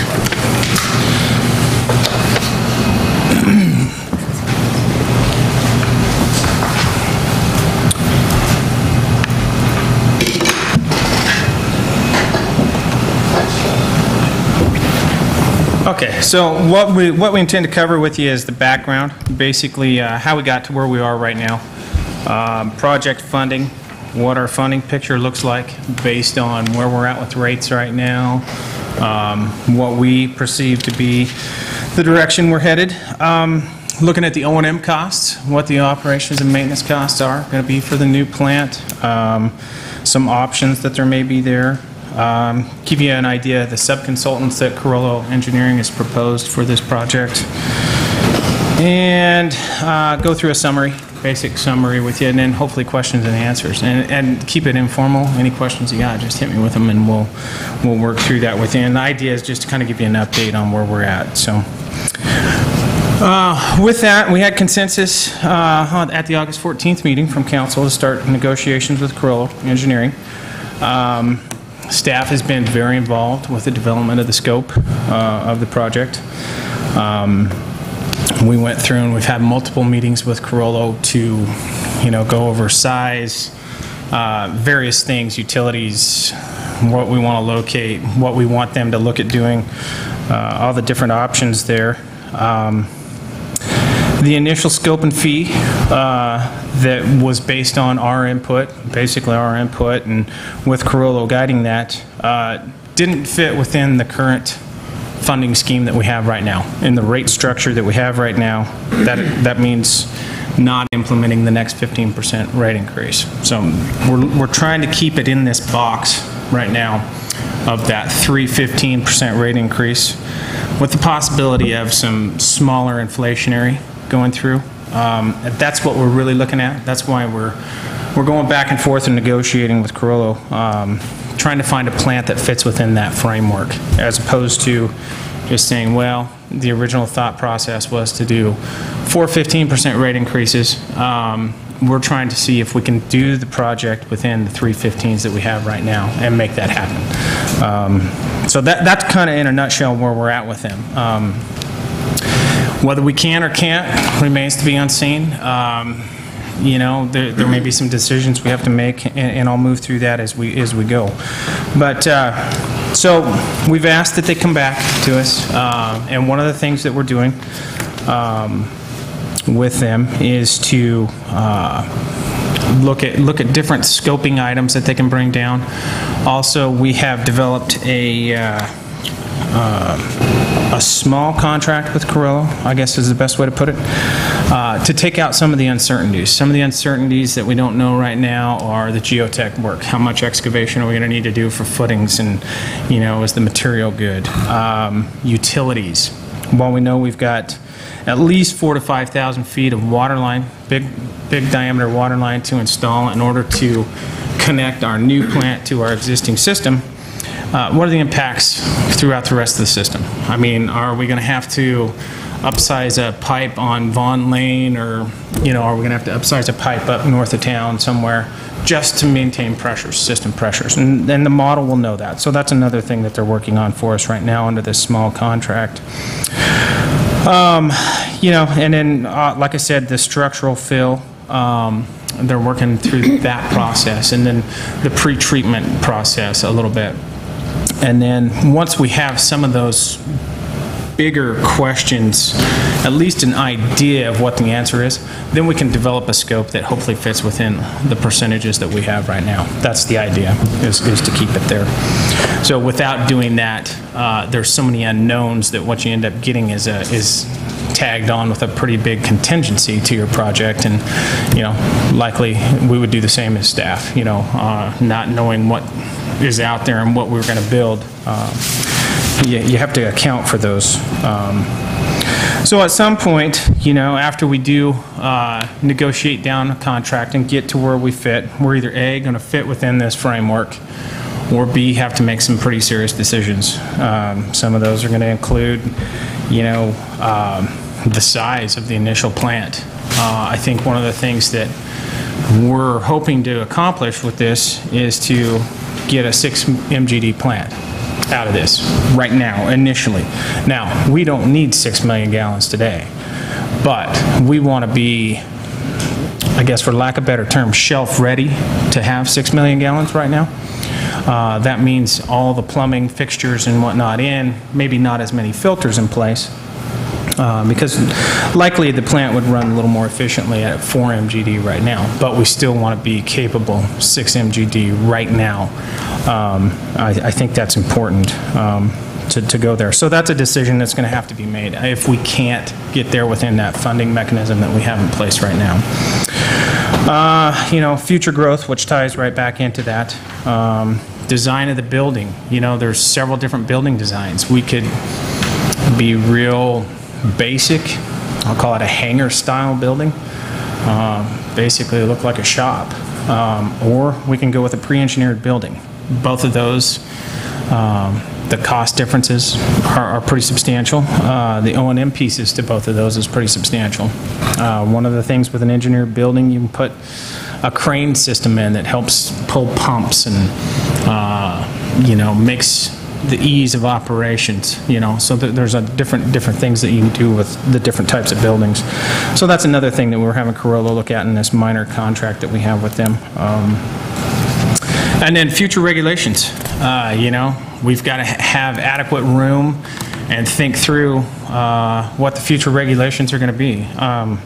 Speaker 12: Okay, so what we, what we intend to cover with you is the background, basically uh, how we got to where we are right now, um, project funding, what our funding picture looks like based on where we're at with rates right now, um, what we perceive to be the direction we're headed, um, looking at the O and M costs, what the operations and maintenance costs are going to be for the new plant, um, some options that there may be there, um, give you an idea of the sub-consultants that Carollo Engineering has proposed for this project, and uh, go through a summary, basic summary with you, and then hopefully questions and answers. And and keep it informal. Any questions you got, just hit me with them, and we'll, we'll work through that with you. And the idea is just to kind of give you an update on where we're at, so. Uh, With that, we had consensus uh, at the August 14th meeting from council to start negotiations with Carollo Engineering. Um, Staff has been very involved with the development of the scope uh, of the project. Um, We went through and we've had multiple meetings with Carollo to, you know, go over size, uh, various things, utilities, what we want to locate, what we want them to look at doing, uh, all the different options there. Um, the initial scope and fee uh, that was based on our input, basically our input, and with Carollo guiding that, uh, didn't fit within the current funding scheme that we have right now. In the rate structure that we have right now, that, that means not implementing the next 15% rate increase. So we're, we're trying to keep it in this box right now of that 3 15% rate increase with the possibility of some smaller inflationary going through. Um, That's what we're really looking at. That's why we're, we're going back and forth and negotiating with Carollo, um, trying to find a plant that fits within that framework, as opposed to just saying, well, the original thought process was to do four 15% rate increases, um, we're trying to see if we can do the project within the 315s that we have right now and make that happen. Um, So that, that's kind of in a nutshell where we're at with them. Whether we can or can't remains to be unseen. Um, You know, there, there may be some decisions we have to make, and, and I'll move through that as we, as we go. But, uh, so, we've asked that they come back to us, uh, and one of the things that we're doing um, with them is to uh, look at, look at different scoping items that they can bring down. Also, we have developed a, uh, uh, a small contract with Carollo, I guess is the best way to put it, uh, to take out some of the uncertainties. Some of the uncertainties that we don't know right now are the geotech work. How much excavation are we going to need to do for footings and, you know, is the material good? Um, Utilities. While we know we've got at least four to 5,000 feet of water line, big, big diameter water line to install in order to connect our new plant to our existing system, uh, what are the impacts throughout the rest of the system? I mean, are we going to have to upsize a pipe on Vaughn Lane, or, you know, are we going to have to upsize a pipe up north of town somewhere just to maintain pressures, system pressures? And then the model will know that. So that's another thing that they're working on for us right now under this small contract. Um, You know, and then, uh, like I said, the structural fill, um, they're working through that process, and then the pre-treatment process a little bit. And then, once we have some of those bigger questions, at least an idea of what the answer is, then we can develop a scope that hopefully fits within the percentages that we have right now. That's the idea, is, is to keep it there. So without doing that, uh, there's so many unknowns that what you end up getting is a, is tagged on with a pretty big contingency to your project, and, you know, likely, we would do the same as staff, you know, uh, not knowing what is out there and what we're going to build. Uh, You you have to account for those. Um, So at some point, you know, after we do uh, negotiate down a contract and get to where we fit, we're either A, going to fit within this framework, or B, have to make some pretty serious decisions. Um, Some of those are going to include, you know, um, the size of the initial plant. Uh, I think one of the things that we're hoping to accomplish with this is to get a 6 MGD plant out of this right now, initially. Now, we don't need 6 million gallons today, but we want to be, I guess for lack of a better term, shelf-ready to have 6 million gallons right now. Uh, That means all the plumbing fixtures and whatnot in, maybe not as many filters in place, uh, because likely the plant would run a little more efficiently at 4 MGD right now, but we still want to be capable 6 MGD right now. Um, I I think that's important um, to to go there. So that's a decision that's going to have to be made if we can't get there within that funding mechanism that we have in place right now. Uh, You know, future growth, which ties right back into that. Um, Design of the building, you know, there's several different building designs. We could be real basic, I'll call it a hangar-style building, Um, basically look like a shop. Um, Or we can go with a pre-engineered building. Both of those, um, the cost differences are are pretty substantial. Uh, The O and M pieces to both of those is pretty substantial. Uh, One of the things with an engineered building, you can put a crane system in that helps pull pumps and, uh, you know, makes the ease of operations, you know, so there's a different, different things that you do with the different types of buildings. So that's another thing that we're having Carollo look at in this minor contract that we have with them. Um, And then future regulations, uh, you know, we've got to have adequate room and think through uh, what the future regulations are going to be. Um,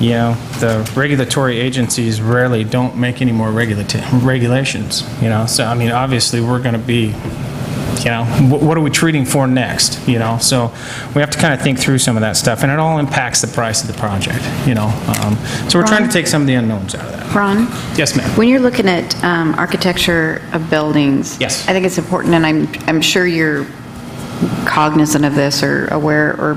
Speaker 12: You know, the regulatory agencies rarely don't make any more regulations, you know, so, I mean, obviously, we're going to be you know, what are we treating for next, you know? So we have to kind of think through some of that stuff, and it all impacts the price of the project, you know? Um, So we're trying to take some of the unknowns out of that.
Speaker 10: Ron?
Speaker 12: Yes, ma'am.
Speaker 10: When you're looking at um, architecture of buildings.
Speaker 12: Yes.
Speaker 10: I think it's important, and I'm, I'm sure you're cognizant of this or aware, or,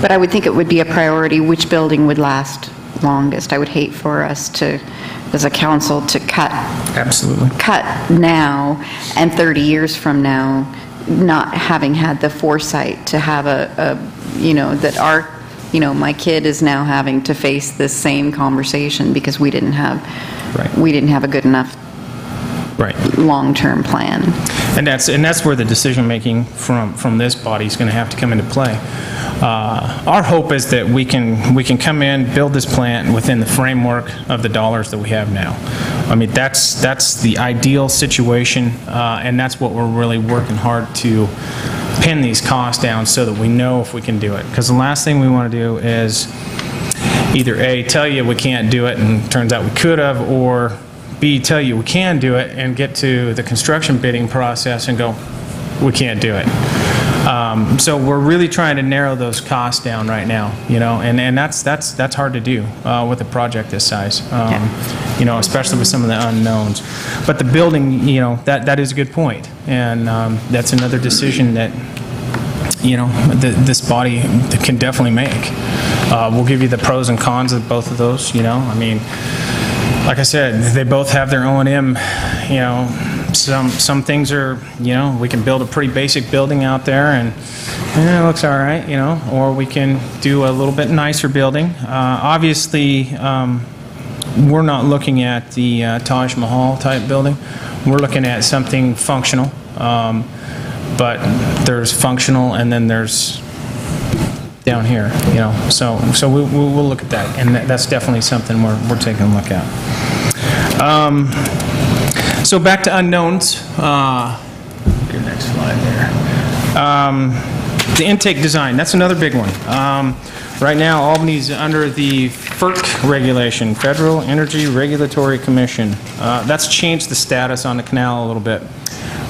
Speaker 10: but I would think it would be a priority, which building would last longest? I would hate for us to, as a council, to cut
Speaker 12: Absolutely.
Speaker 10: cut now and 30 years from now, not having had the foresight to have a, a, you know, that our you know, my kid is now having to face this same conversation because we didn't have,
Speaker 12: Right.
Speaker 10: we didn't have a good enough
Speaker 12: Right.
Speaker 10: long-term plan.
Speaker 12: And that's, and that's where the decision-making from, from this body is going to have to come into play. Uh, Our hope is that we can, we can come in, build this plant within the framework of the dollars that we have now. I mean, that's, that's the ideal situation, uh, and that's what we're really working hard to pin these costs down so that we know if we can do it. Because the last thing we want to do is either A, tell you we can't do it, and turns out we could have, or B, tell you we can do it, and get to the construction bidding process and go, we can't do it. Um, So we're really trying to narrow those costs down right now, you know, and, and that's, that's, that's hard to do uh, with a project this size, um, you know, especially with some of the unknowns. But the building, you know, that, that is a good point, and um, that's another decision that, you know, th- this body can definitely make. Uh, We'll give you the pros and cons of both of those, you know, I mean, like I said, they both have their O and M, you know, some, some things are, you know, we can build a pretty basic building out there and, eh, it looks all right, you know, or we can do a little bit nicer building. Uh, Obviously, um, we're not looking at the uh, Taj Mahal type building. We're looking at something functional. Um, But there's functional and then there's down here, you know, so, so we, we- we'll look at that, and that- that's definitely something we're, we're taking a look at. Um, So back to unknowns, uh, next slide there. Um, The intake design, that's another big one. Um, Right now, Albany's under the FERC regulation, Federal Energy Regulatory Commission. Uh, That's changed the status on the canal a little bit.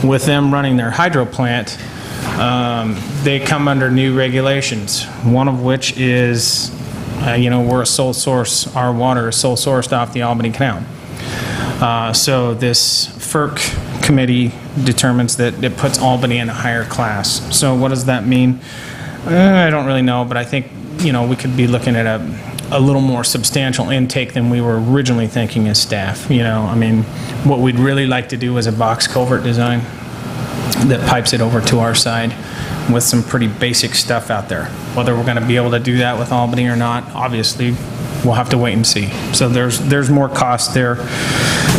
Speaker 12: With them running their hydro plant, um, they come under new regulations, one of which is, uh, you know, we're a sole source, our water is sole sourced off the Albany Canal. Uh, So this FERC committee determines that it puts Albany in a higher class. So what does that mean? Uh, I don't really know, but I think, you know, we could be looking at a, a little more substantial intake than we were originally thinking as staff, you know? I mean, what we'd really like to do is a box culvert design that pipes it over to our side with some pretty basic stuff out there. Whether we're going to be able to do that with Albany or not, obviously, we'll have to wait and see. So there's, there's more cost there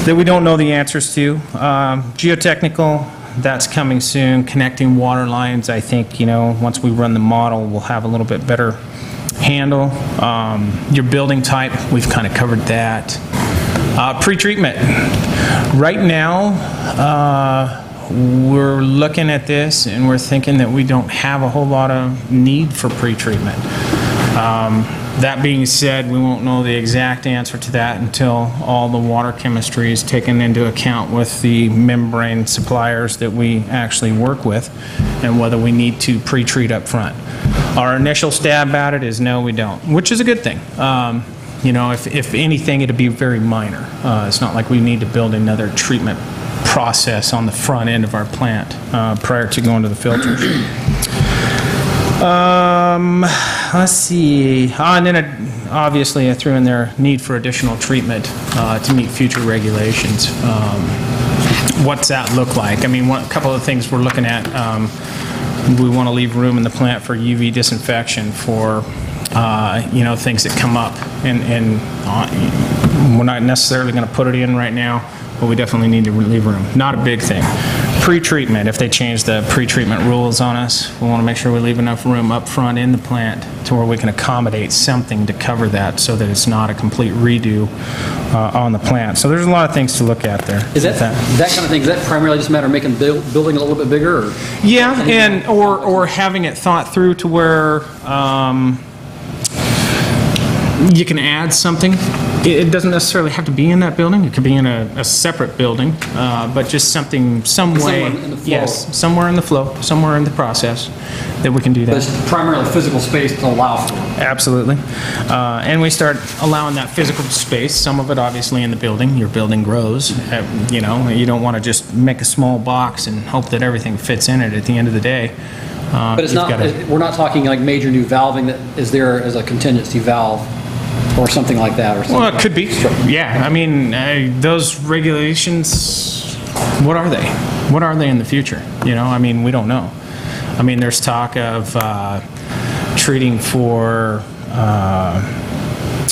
Speaker 12: that we don't know the answers to. Um, Geotechnical, that's coming soon. Connecting water lines, I think, you know, once we run the model, we'll have a little bit better handle. Um, Your building type, we've kind of covered that. Uh, Pretreatment. Right now, uh, we're looking at this and we're thinking that we don't have a whole lot of need for pretreatment. Um, That being said, we won't know the exact answer to that until all the water chemistry is taken into account with the membrane suppliers that we actually work with and whether we need to pre-treat up front. Our initial stab at it is no, we don't, which is a good thing. Um, You know, if, if anything, it'd be very minor. Uh, It's not like we need to build another treatment process on the front end of our plant uh, prior to going to the filters. Um, let's see. Ah, and then it, obviously I threw in there need for additional treatment uh, to meet future regulations. Um, what's that look like? I mean, one, a couple of things we're looking at. Um, we want to leave room in the plant for UV disinfection for uh, you know things that come up, and and uh, we're not necessarily going to put it in right now, but we definitely need to leave room. Not a big thing. Pre-treatment, if they change the pre-treatment rules on us, we want to make sure we leave enough room up front in the plant to where we can accommodate something to cover that so that it's not a complete redo uh, on the plant. So there's a lot of things to look at there.
Speaker 8: Is that,
Speaker 12: with
Speaker 8: that kind of thing, is that primarily just a matter of making the buil- building a little bit bigger, or?
Speaker 12: Yeah, and, or, or having it thought through to where, um, you can add something. It, it doesn't necessarily have to be in that building, it could be in a, a separate building, uh, but just something, some way.
Speaker 8: Somewhere in the flow.
Speaker 12: Yes, somewhere in the flow, somewhere in the process, that we can do
Speaker 8: But
Speaker 12: that.
Speaker 8: it's primarily physical space to allow for it.
Speaker 12: Absolutely. Uh, And we start allowing that physical space, some of it obviously in the building. Your building grows, uh, you know, you don't want to just make a small box and hope that everything fits in it at the end of the day. Uh,
Speaker 8: But it's not,
Speaker 12: gotta-
Speaker 8: we're not talking like major new valving that is there as a contingency valve or something like that, or something?
Speaker 12: Well, it could be, yeah. I mean, uh, those regulations, what are they? What are they in the future? You know, I mean, we don't know. I mean, there's talk of uh, treating for uh,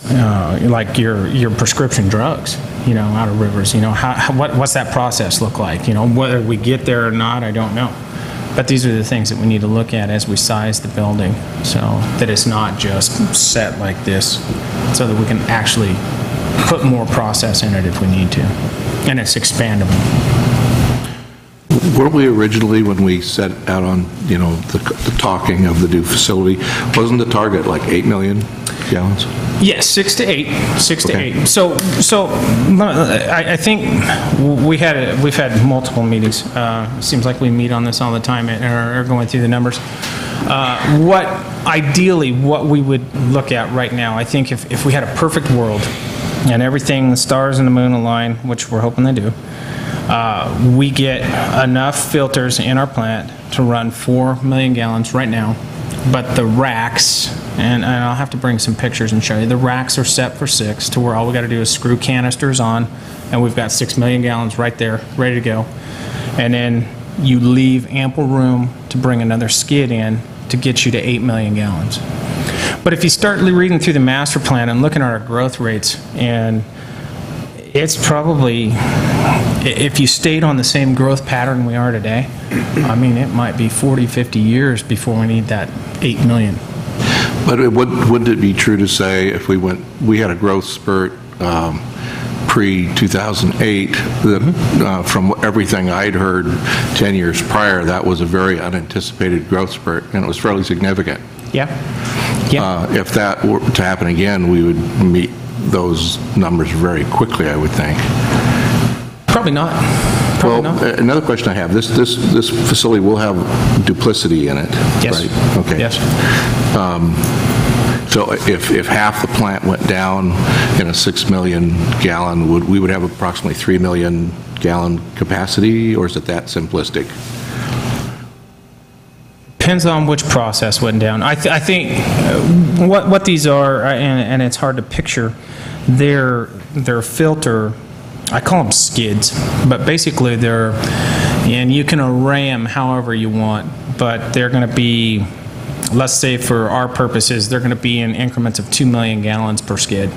Speaker 12: uh, like your, your prescription drugs, you know, out of rivers, you know, how, how- what, what's that process look like? You know, whether we get there or not, I don't know. But these are the things that we need to look at as we size the building, so that it's not just set like this, so that we can actually put more process in it if we need to, and it's expandable.
Speaker 13: Weren't we originally, when we set out on, you know, the the talking of the new facility, wasn't the target like 8 million gallons?
Speaker 12: Yes, six to eight, six to
Speaker 13: Okay.
Speaker 12: eight. So, so I, I think we had, a- we've had multiple meetings. Uh, Seems like we meet on this all the time and are are going through the numbers. Uh, What, ideally, what we would look at right now, I think if, if we had a perfect world and everything, the stars and the moon align, which we're hoping they do, uh, we get enough filters in our plant to run 4 million gallons right now, but the racks, and and I'll have to bring some pictures and show you, the racks are set for six, to where all we got to do is screw canisters on, and we've got 6 million gallons right there, ready to go. And then you leave ample room to bring another skid in to get you to 8 million gallons. But if you start reading through the master plan and looking at our growth rates, and it's probably, if you stayed on the same growth pattern we are today, I mean, it might be 40, 50 years before we need that 8 million.
Speaker 13: But it would- wouldn't it be true to say if we went, we had a growth spurt um, pre-2008, that uh, from everything I'd heard 10 years prior, that was a very unanticipated growth spurt, and it was fairly significant.
Speaker 12: Yeah?
Speaker 13: Uh, If that were to happen again, we would meet those numbers very quickly, I would think.
Speaker 12: Probably not.
Speaker 13: Well,
Speaker 12: not.
Speaker 13: another question I have, this, this, this facility will have duplicity in it,
Speaker 12: Yes.
Speaker 13: right? Okay.
Speaker 12: Yes.
Speaker 13: Um, So if, if half the plant went down in a 6 million gallon, would, we would have approximately 3 million gallon capacity, or is it that simplistic?
Speaker 12: Depends on which process went down. I, th- I think uh, what, what these are, uh, and, and it's hard to picture, they're, they're filter, I call them skids, but basically they're, and you can array them however you want, but they're going to be, let's say for our purposes, they're going to be in increments of 2 million gallons per skid.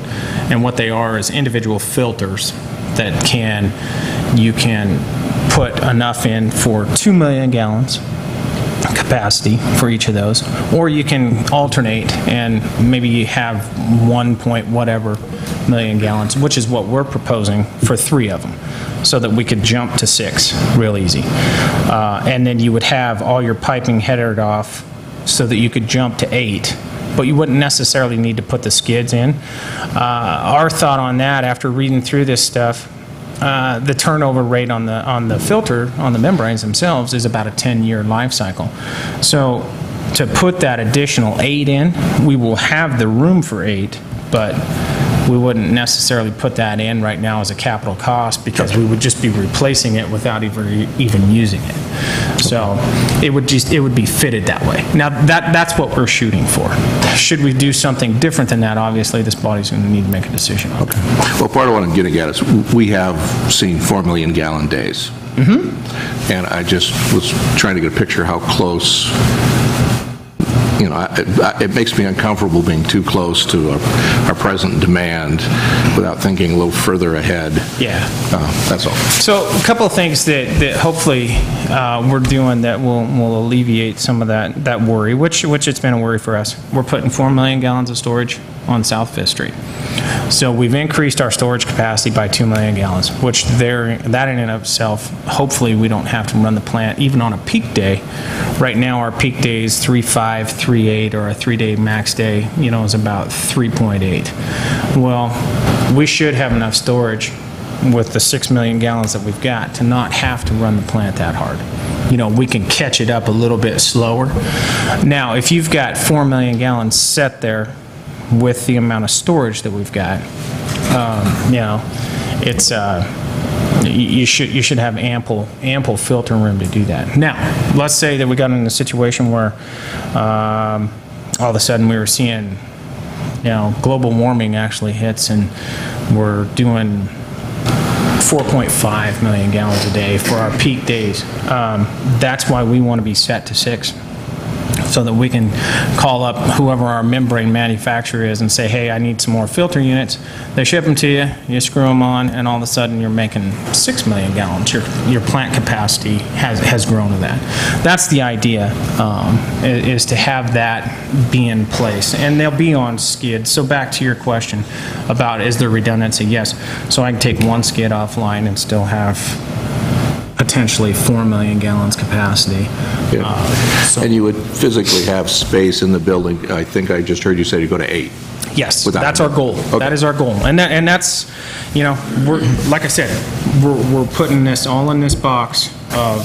Speaker 12: And what they are is individual filters that can, you can put enough in for 2 million gallons capacity for each of those, or you can alternate and maybe you have one point whatever million gallons, which is what we're proposing for three of them, so that we could jump to six real easy. Uh, And then you would have all your piping headed off so that you could jump to eight, but you wouldn't necessarily need to put the skids in. Uh, Our thought on that, after reading through this stuff, uh, the turnover rate on the, on the filter, on the membranes themselves, is about a 10-year life cycle. So to put that additional eight in, we will have the room for eight, but we wouldn't necessarily put that in right now as a capital cost because we would just be replacing it without even, even using it. So it would just, it would be fitted that way. Now, that, that's what we're shooting for. Should we do something different than that, obviously, this body's going to need to make a decision on. Okay.
Speaker 13: Well, part of what I'm getting at is, we have seen 4 million gallon days. Mm-hmm. And I just was trying to get a picture how close, you know, I- I- it makes me uncomfortable being too close to our our present demand without thinking a little further ahead.
Speaker 12: Yeah.
Speaker 13: Uh, That's all.
Speaker 12: So a couple of things that, that hopefully uh, we're doing that will, will alleviate some of that, that worry, which, which it's been a worry for us. We're putting 4 million gallons of storage on South Fifth Street. So we've increased our storage capacity by 2 million gallons, which there, that in and of itself, hopefully we don't have to run the plant even on a peak day. Right now, our peak day is 3.5, 3.8, or a three-day max day, you know, is about 3.8. Well, we should have enough storage with the 6 million gallons that we've got to not have to run the plant that hard. You know, we can catch it up a little bit slower. Now, if you've got 4 million gallons set there with the amount of storage that we've got, um, you know, it's, uh, you should, you should have ample, ample filter room to do that. Now, let's say that we got in a situation where um, all of a sudden we were seeing you know, global warming actually hits and we're doing 4.5 million gallons a day for our peak days. Um, That's why we want to be set to six so that we can call up whoever our membrane manufacturer is and say, hey, I need some more filter units. They ship them to you, you screw them on, and all of a sudden, you're making 6 million gallons. Your, your plant capacity has, has grown to that. That's the idea, um, i- is to have that be in place. And they'll be on skids. So back to your question about is there redundancy? Yes. So I can take one skid offline and still have potentially 4 million gallons capacity. Uh, so-
Speaker 13: And you would physically have space in the building, I think I just heard you say to go to eight.
Speaker 12: Yes,
Speaker 13: Without-
Speaker 12: that's our goal.
Speaker 13: Okay.
Speaker 12: That is our goal. And that, and that's, you know, we're, like I said, we're, we're putting this all in this box of,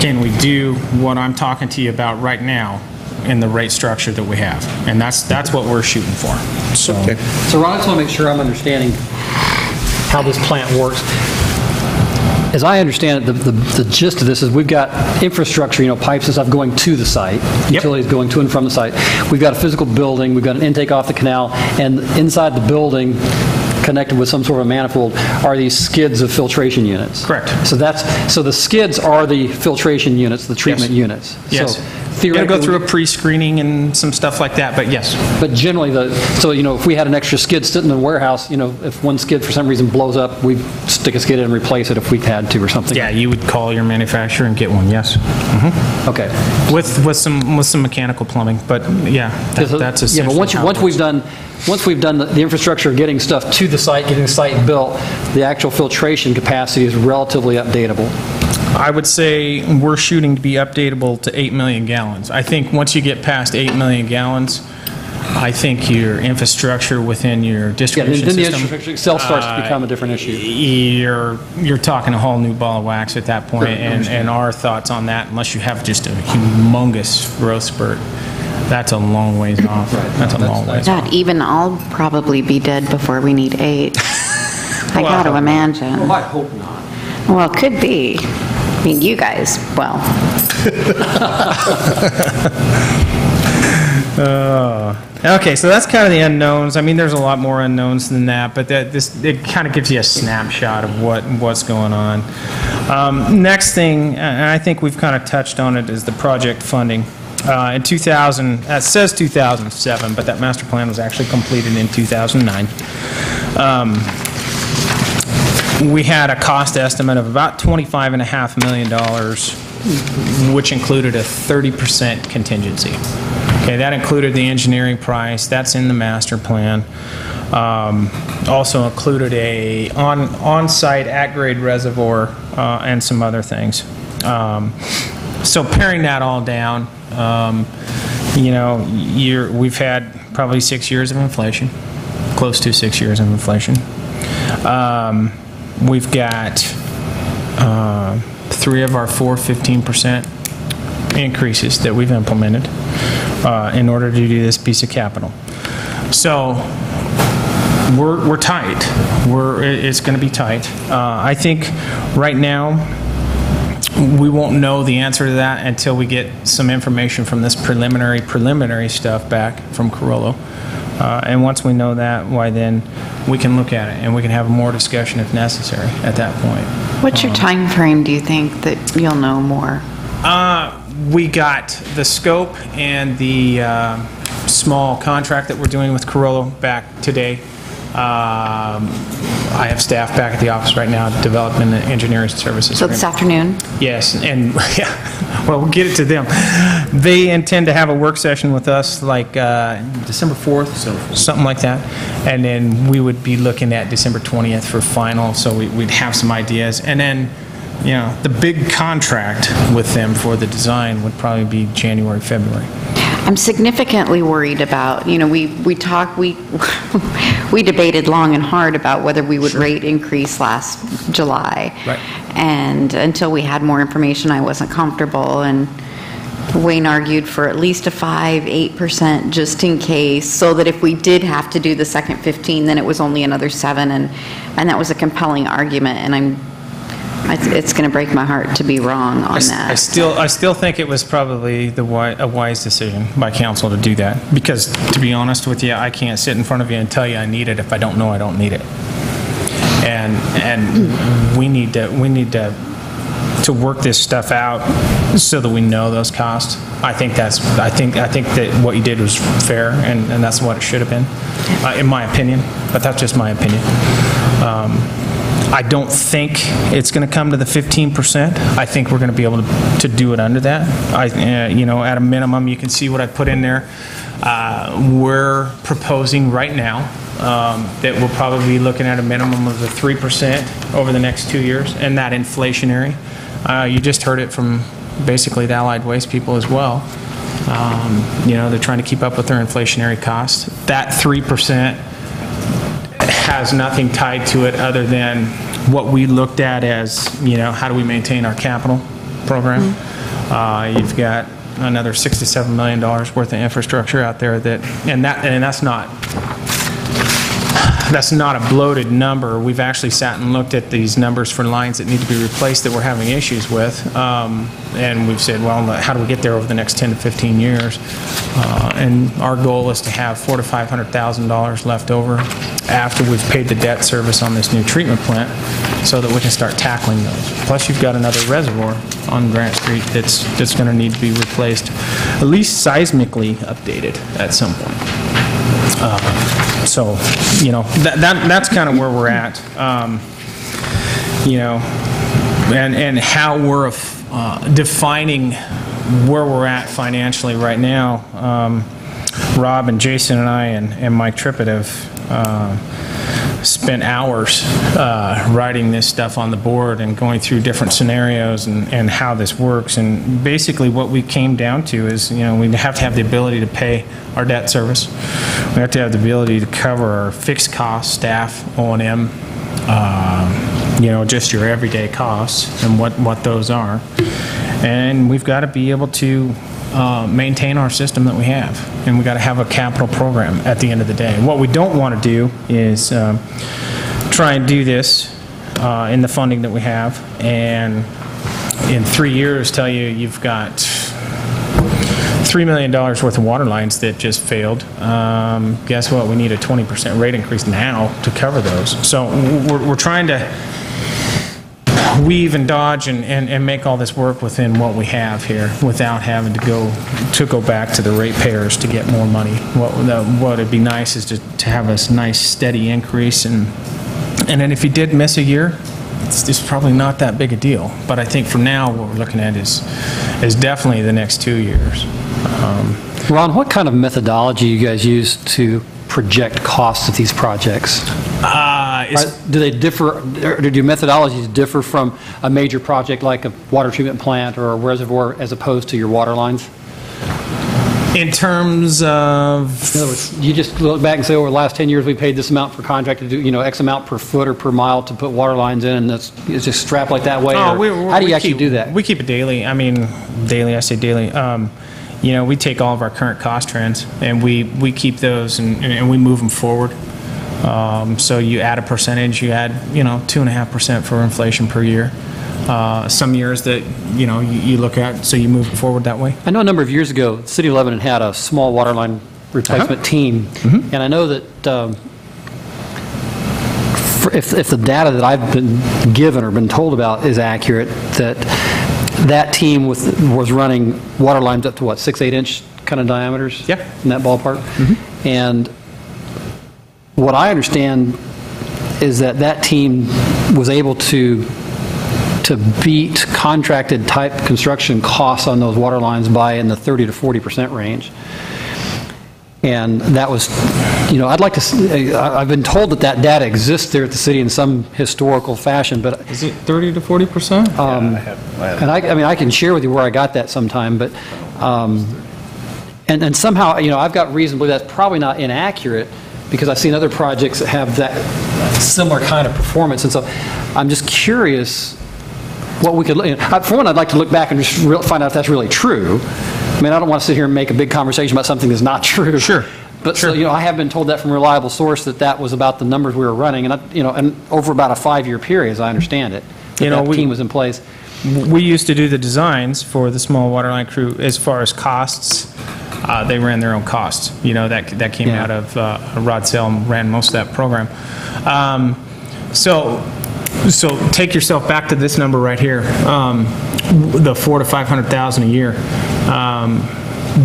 Speaker 12: can we do what I'm talking to you about right now in the rate structure that we have? And that's, that's what we're shooting for. So,
Speaker 8: So Ron, I just want to make sure I'm understanding how this plant works. As I understand it, the, the the gist of this is we've got infrastructure, you know, pipes and stuff going to the site, utilities going to and from the site. We've got a physical building, we've got an intake off the canal, and inside the building, connected with some sort of a manifold, are these skids of filtration units.
Speaker 12: Correct.
Speaker 8: So that's, so the skids are the filtration units, the treatment units.
Speaker 12: yes.
Speaker 8: So
Speaker 12: It'll go through a pre-screening and some stuff like that, but yes.
Speaker 8: but generally, the, so, you know, if we had an extra skid sitting in the warehouse, you know, if one skid for some reason blows up, we'd stick a skid in and replace it if we had to or something.
Speaker 12: Yeah, you would call your manufacturer and get one, yes. Mm-hmm.
Speaker 8: Okay.
Speaker 12: With, with some, with some mechanical plumbing, but yeah, that- that's
Speaker 8: Yeah,
Speaker 12: essentially
Speaker 8: but once, you-
Speaker 12: how it
Speaker 8: once
Speaker 12: works.
Speaker 8: we've done, once we've done the- the infrastructure of getting stuff to the site, getting the site built, the actual filtration capacity is relatively updatable.
Speaker 12: I would say we're shooting to be updatable to 8 million gallons. I think once you get past 8 million gallons, I think your infrastructure within your
Speaker 8: Yeah,
Speaker 12: distribution
Speaker 8: then the
Speaker 12: system...
Speaker 8: infrastructure itself starts to
Speaker 12: uh,
Speaker 8: become a different issue.
Speaker 12: You're, you're talking a whole new ball of wax at that point,
Speaker 8: Sure, I
Speaker 12: and,
Speaker 8: understand.
Speaker 12: and our thoughts on that, unless you have just a humongous growth spurt, that's a long ways off. That's a long ways off.
Speaker 10: God, even I'll probably be dead before we need eight. I got to imagine.
Speaker 8: Well, I hope not.
Speaker 10: Well, could be. I mean, you guys, well,
Speaker 12: Uh, Okay, so that's kind of the unknowns. I mean, there's a lot more unknowns than that, but that, this, it kind of gives you a snapshot of what, what's going on. Um, Next thing, and I think we've kind of touched on it, is the project funding. Uh, In 2000, it says 2007, but that master plan was actually completed in 2009. Um, We had a cost estimate of about $25.5 million, which included a 30% contingency. Okay, that included the engineering price, that's in the master plan. Um, Also included a on, on-site at-grade reservoir uh, and some other things. Um, So paring that all down, um, you know, we've had probably six years of inflation, close to six years of inflation. Um, We've got uh, three of our four 15% increases that we've implemented uh, in order to do this piece of capital. So we're, we're tight. We're, it's going to be tight. Uh, I think right now, we won't know the answer to that until we get some information from this preliminary, preliminary stuff back from Carollo. Uh, And once we know that, why then, we can look at it, and we can have more discussion if necessary at that point.
Speaker 10: what's your time frame? do you think, that you'll know more?
Speaker 12: Uh, we got the scope and the uh, small contract that we're doing with Carollo back today. Um, I have staff back at the office right now developing the engineering services.
Speaker 10: So this
Speaker 12: agreement.
Speaker 10: afternoon?
Speaker 12: Yes, and, yeah, well, we'll get it to them. They intend to have a work session with us like uh, December 4th, something like that. And then we would be looking at December 20th for final, so we- we'd have some ideas. And then, you know, the big contract with them for the design would probably be January, February.
Speaker 10: I'm significantly worried about, you know, we, we talked, we, we debated long and hard about whether we would rate increase last July.
Speaker 12: Right.
Speaker 10: And until we had more information, I wasn't comfortable, and Wayne argued for at least a 5, 8% just in case, so that if we did have to do the second 15, then it was only another 7, and, and that was a compelling argument, and I'm, it's- it's going to break my heart to be wrong on
Speaker 12: s- I
Speaker 10: that.
Speaker 12: still, I still think it was probably the wi, a wise decision by council to do that. Because, to be honest with you, I can't sit in front of you and tell you I need it if I don't know I don't need it. And, and we need to, we need to to work this stuff out so that we know those costs. I think that's, I think, I think that what you did was fair, and, and that's what it should have been, uh, in my opinion, but that's just my opinion. Um, I don't think it's going to come to the 15%. I think we're going to be able to to do it under that. I, uh, you know, at a minimum, you can see what I put in there. Uh, We're proposing right now um, that we'll probably be looking at a minimum of the 3% over the next two years, and that inflationary. Uh, You just heard it from basically the Allied Waste people as well. Um, You know, they're trying to keep up with their inflationary costs. That 3% has nothing tied to it other than what we looked at as, you know, how do we maintain our capital program? Uh, You've got another six to seven million dollars worth of infrastructure out there that, and that, and that's not, that's not a bloated number. We've actually sat and looked at these numbers for lines that need to be replaced that we're having issues with. Um, And we've said, well, how do we get there over the next 10 to 15 years? Uh, And our goal is to have four to $500,000 left over after we've paid the debt service on this new treatment plant so that we can start tackling those. Plus, you've got another reservoir on Grant Street that's, that's going to need to be replaced, at least seismically updated at some point. Uh, So, you know, that, that that's kind of where we're at. Um, You know, and, and how we're uh, defining where we're at financially right now. Um, Rob and Jason and I and and Mike Trippett have uh, spent hours uh, writing this stuff on the board and going through different scenarios and, and how this works. And basically, what we came down to is, you know, we have to have the ability to pay our debt service. We have to have the ability to cover our fixed costs, staff, O and M, uh, you know, just your everyday costs and what, what those are. And we've got to be able to uh, maintain our system that we have. And we got to have a capital program at the end of the day. What we don't want to do is um, try and do this uh, in the funding that we have, and in three years tell you you've got $3 million worth of water lines that just failed. Um, Guess what? We need a 20% rate increase now to cover those. So we're, we're trying to weave and dodge and, and, and make all this work within what we have here without having to go, to go back to the ratepayers to get more money. What, the- what would be nice is to, to have a nice steady increase and, and then if you did miss a year, it's, it's probably not that big a deal. But I think for now, what we're looking at is, is definitely the next two years. Um,
Speaker 8: Ron, what kind of methodology you guys use to project costs of these projects?
Speaker 12: Uh, it's-
Speaker 8: Right, Do they differ, or do methodologies differ from a major project like a water treatment plant or a reservoir as opposed to your water lines?
Speaker 12: In terms of?
Speaker 8: In other words, you just look back and say, over the last 10 years, we paid this amount for contract to do, you know, X amount per foot or per mile to put water lines in, and that's, it's just extrapolate that way?
Speaker 12: Oh, we- we-
Speaker 8: How do
Speaker 12: we
Speaker 8: you actually
Speaker 12: keep-
Speaker 8: do that?
Speaker 12: We keep it daily. I mean, daily, I say daily. Um, You know, we take all of our current cost trends, and we, we keep those, and, and we move them forward. Um, So you add a percentage, you add, you know, 2.5% for inflation per year. Uh, Some years that, you know, you you look at, so you move forward that way.
Speaker 8: I know a number of years ago, the City of Lebanon had a small water line replacement team, and I know that um, for- if if the data that I've been given or been told about is accurate, that that team was was running water lines up to what, six, eight inch kind of diameters?
Speaker 12: Yeah.
Speaker 8: In that ballpark? And what I understand is that that team was able to to beat contracted type construction costs on those water lines by in the 30 to 40 percent range. And that was, you know, I'd like to, I've been told that that data exists there at the city in some historical fashion, but.
Speaker 12: Is it 30 to 40%?
Speaker 8: Um, And I, I mean, I can share with you where I got that sometime, but, um, and, and somehow, you know, I've got reason to believe that's probably not inaccurate, because I've seen other projects that have that similar kind of performance, and so I'm just curious what we could, you know, for one, I'd like to look back and just find out if that's really true. I mean, I don't want to sit here and make a big conversation about something that's not true. Sure. But, so, you know, I have been told that from a reliable source that that was about the numbers we were running, and, I- you know, and over about a five-year period, as I understand it, that
Speaker 12: You know,
Speaker 8: that
Speaker 12: we-
Speaker 8: team was in place.
Speaker 12: We used to do the designs for the small waterline crew as far as costs. Uh, they ran their own costs. You know, that, that came
Speaker 8: Yeah.
Speaker 12: out of, uh, Rod Salem ran most of that program. Um, so So take yourself back to this number right here, um, the four to 500,000 a year. Um,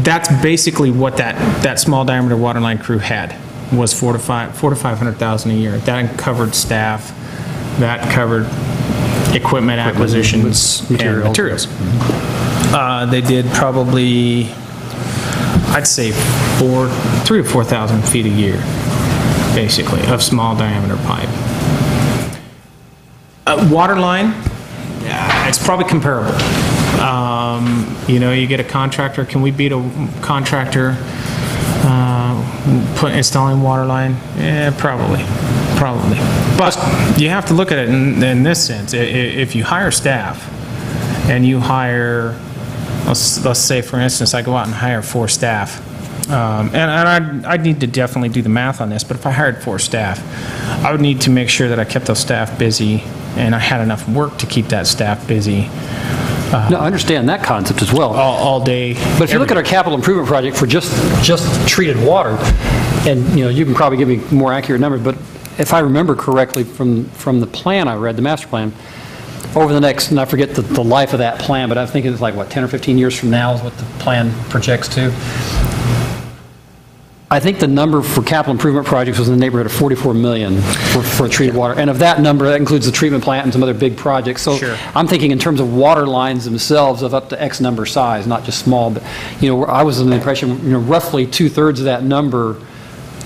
Speaker 12: That's basically what that, that small diameter waterline crew had, was four to five, four to 500,000 a year. That covered staff, that covered equipment acquisitions and
Speaker 8: materials.
Speaker 12: materials. Uh, They did probably, I'd say four, three to 4,000 feet a year, basically, of small diameter pipe. Uh, Water line, yeah, it's probably comparable. Um, You know, you get a contractor, can we beat a contractor uh, put, installing water line? Yeah, probably, probably. But you have to look at it in, in this sense. If you hire staff and you hire, let's, let's say, for instance, I go out and hire four staff, um, and, and I'd, I'd need to definitely do the math on this, but if I hired four staff, I would need to make sure that I kept those staff busy and I had enough work to keep that staff busy
Speaker 8: No, I understand that concept as well.
Speaker 12: all, all day.
Speaker 8: But if you look at our capital improvement project for just, just treated water, and, you know, you can probably give me more accurate numbers, but if I remember correctly from, from the plan I read, the master plan, over the next, and I forget the, the life of that plan, but I think it's like, what, 10 or 15 years from now is what the plan projects to? I think the number for capital improvement projects was in the neighborhood of 44 million for, for treated water. And of that number, that includes the treatment plant and some other big projects. So
Speaker 12: Sure.
Speaker 8: I'm thinking in terms of water lines themselves of up to X number size, not just small, but, you know, I was in the impression, you know, roughly two-thirds of that number,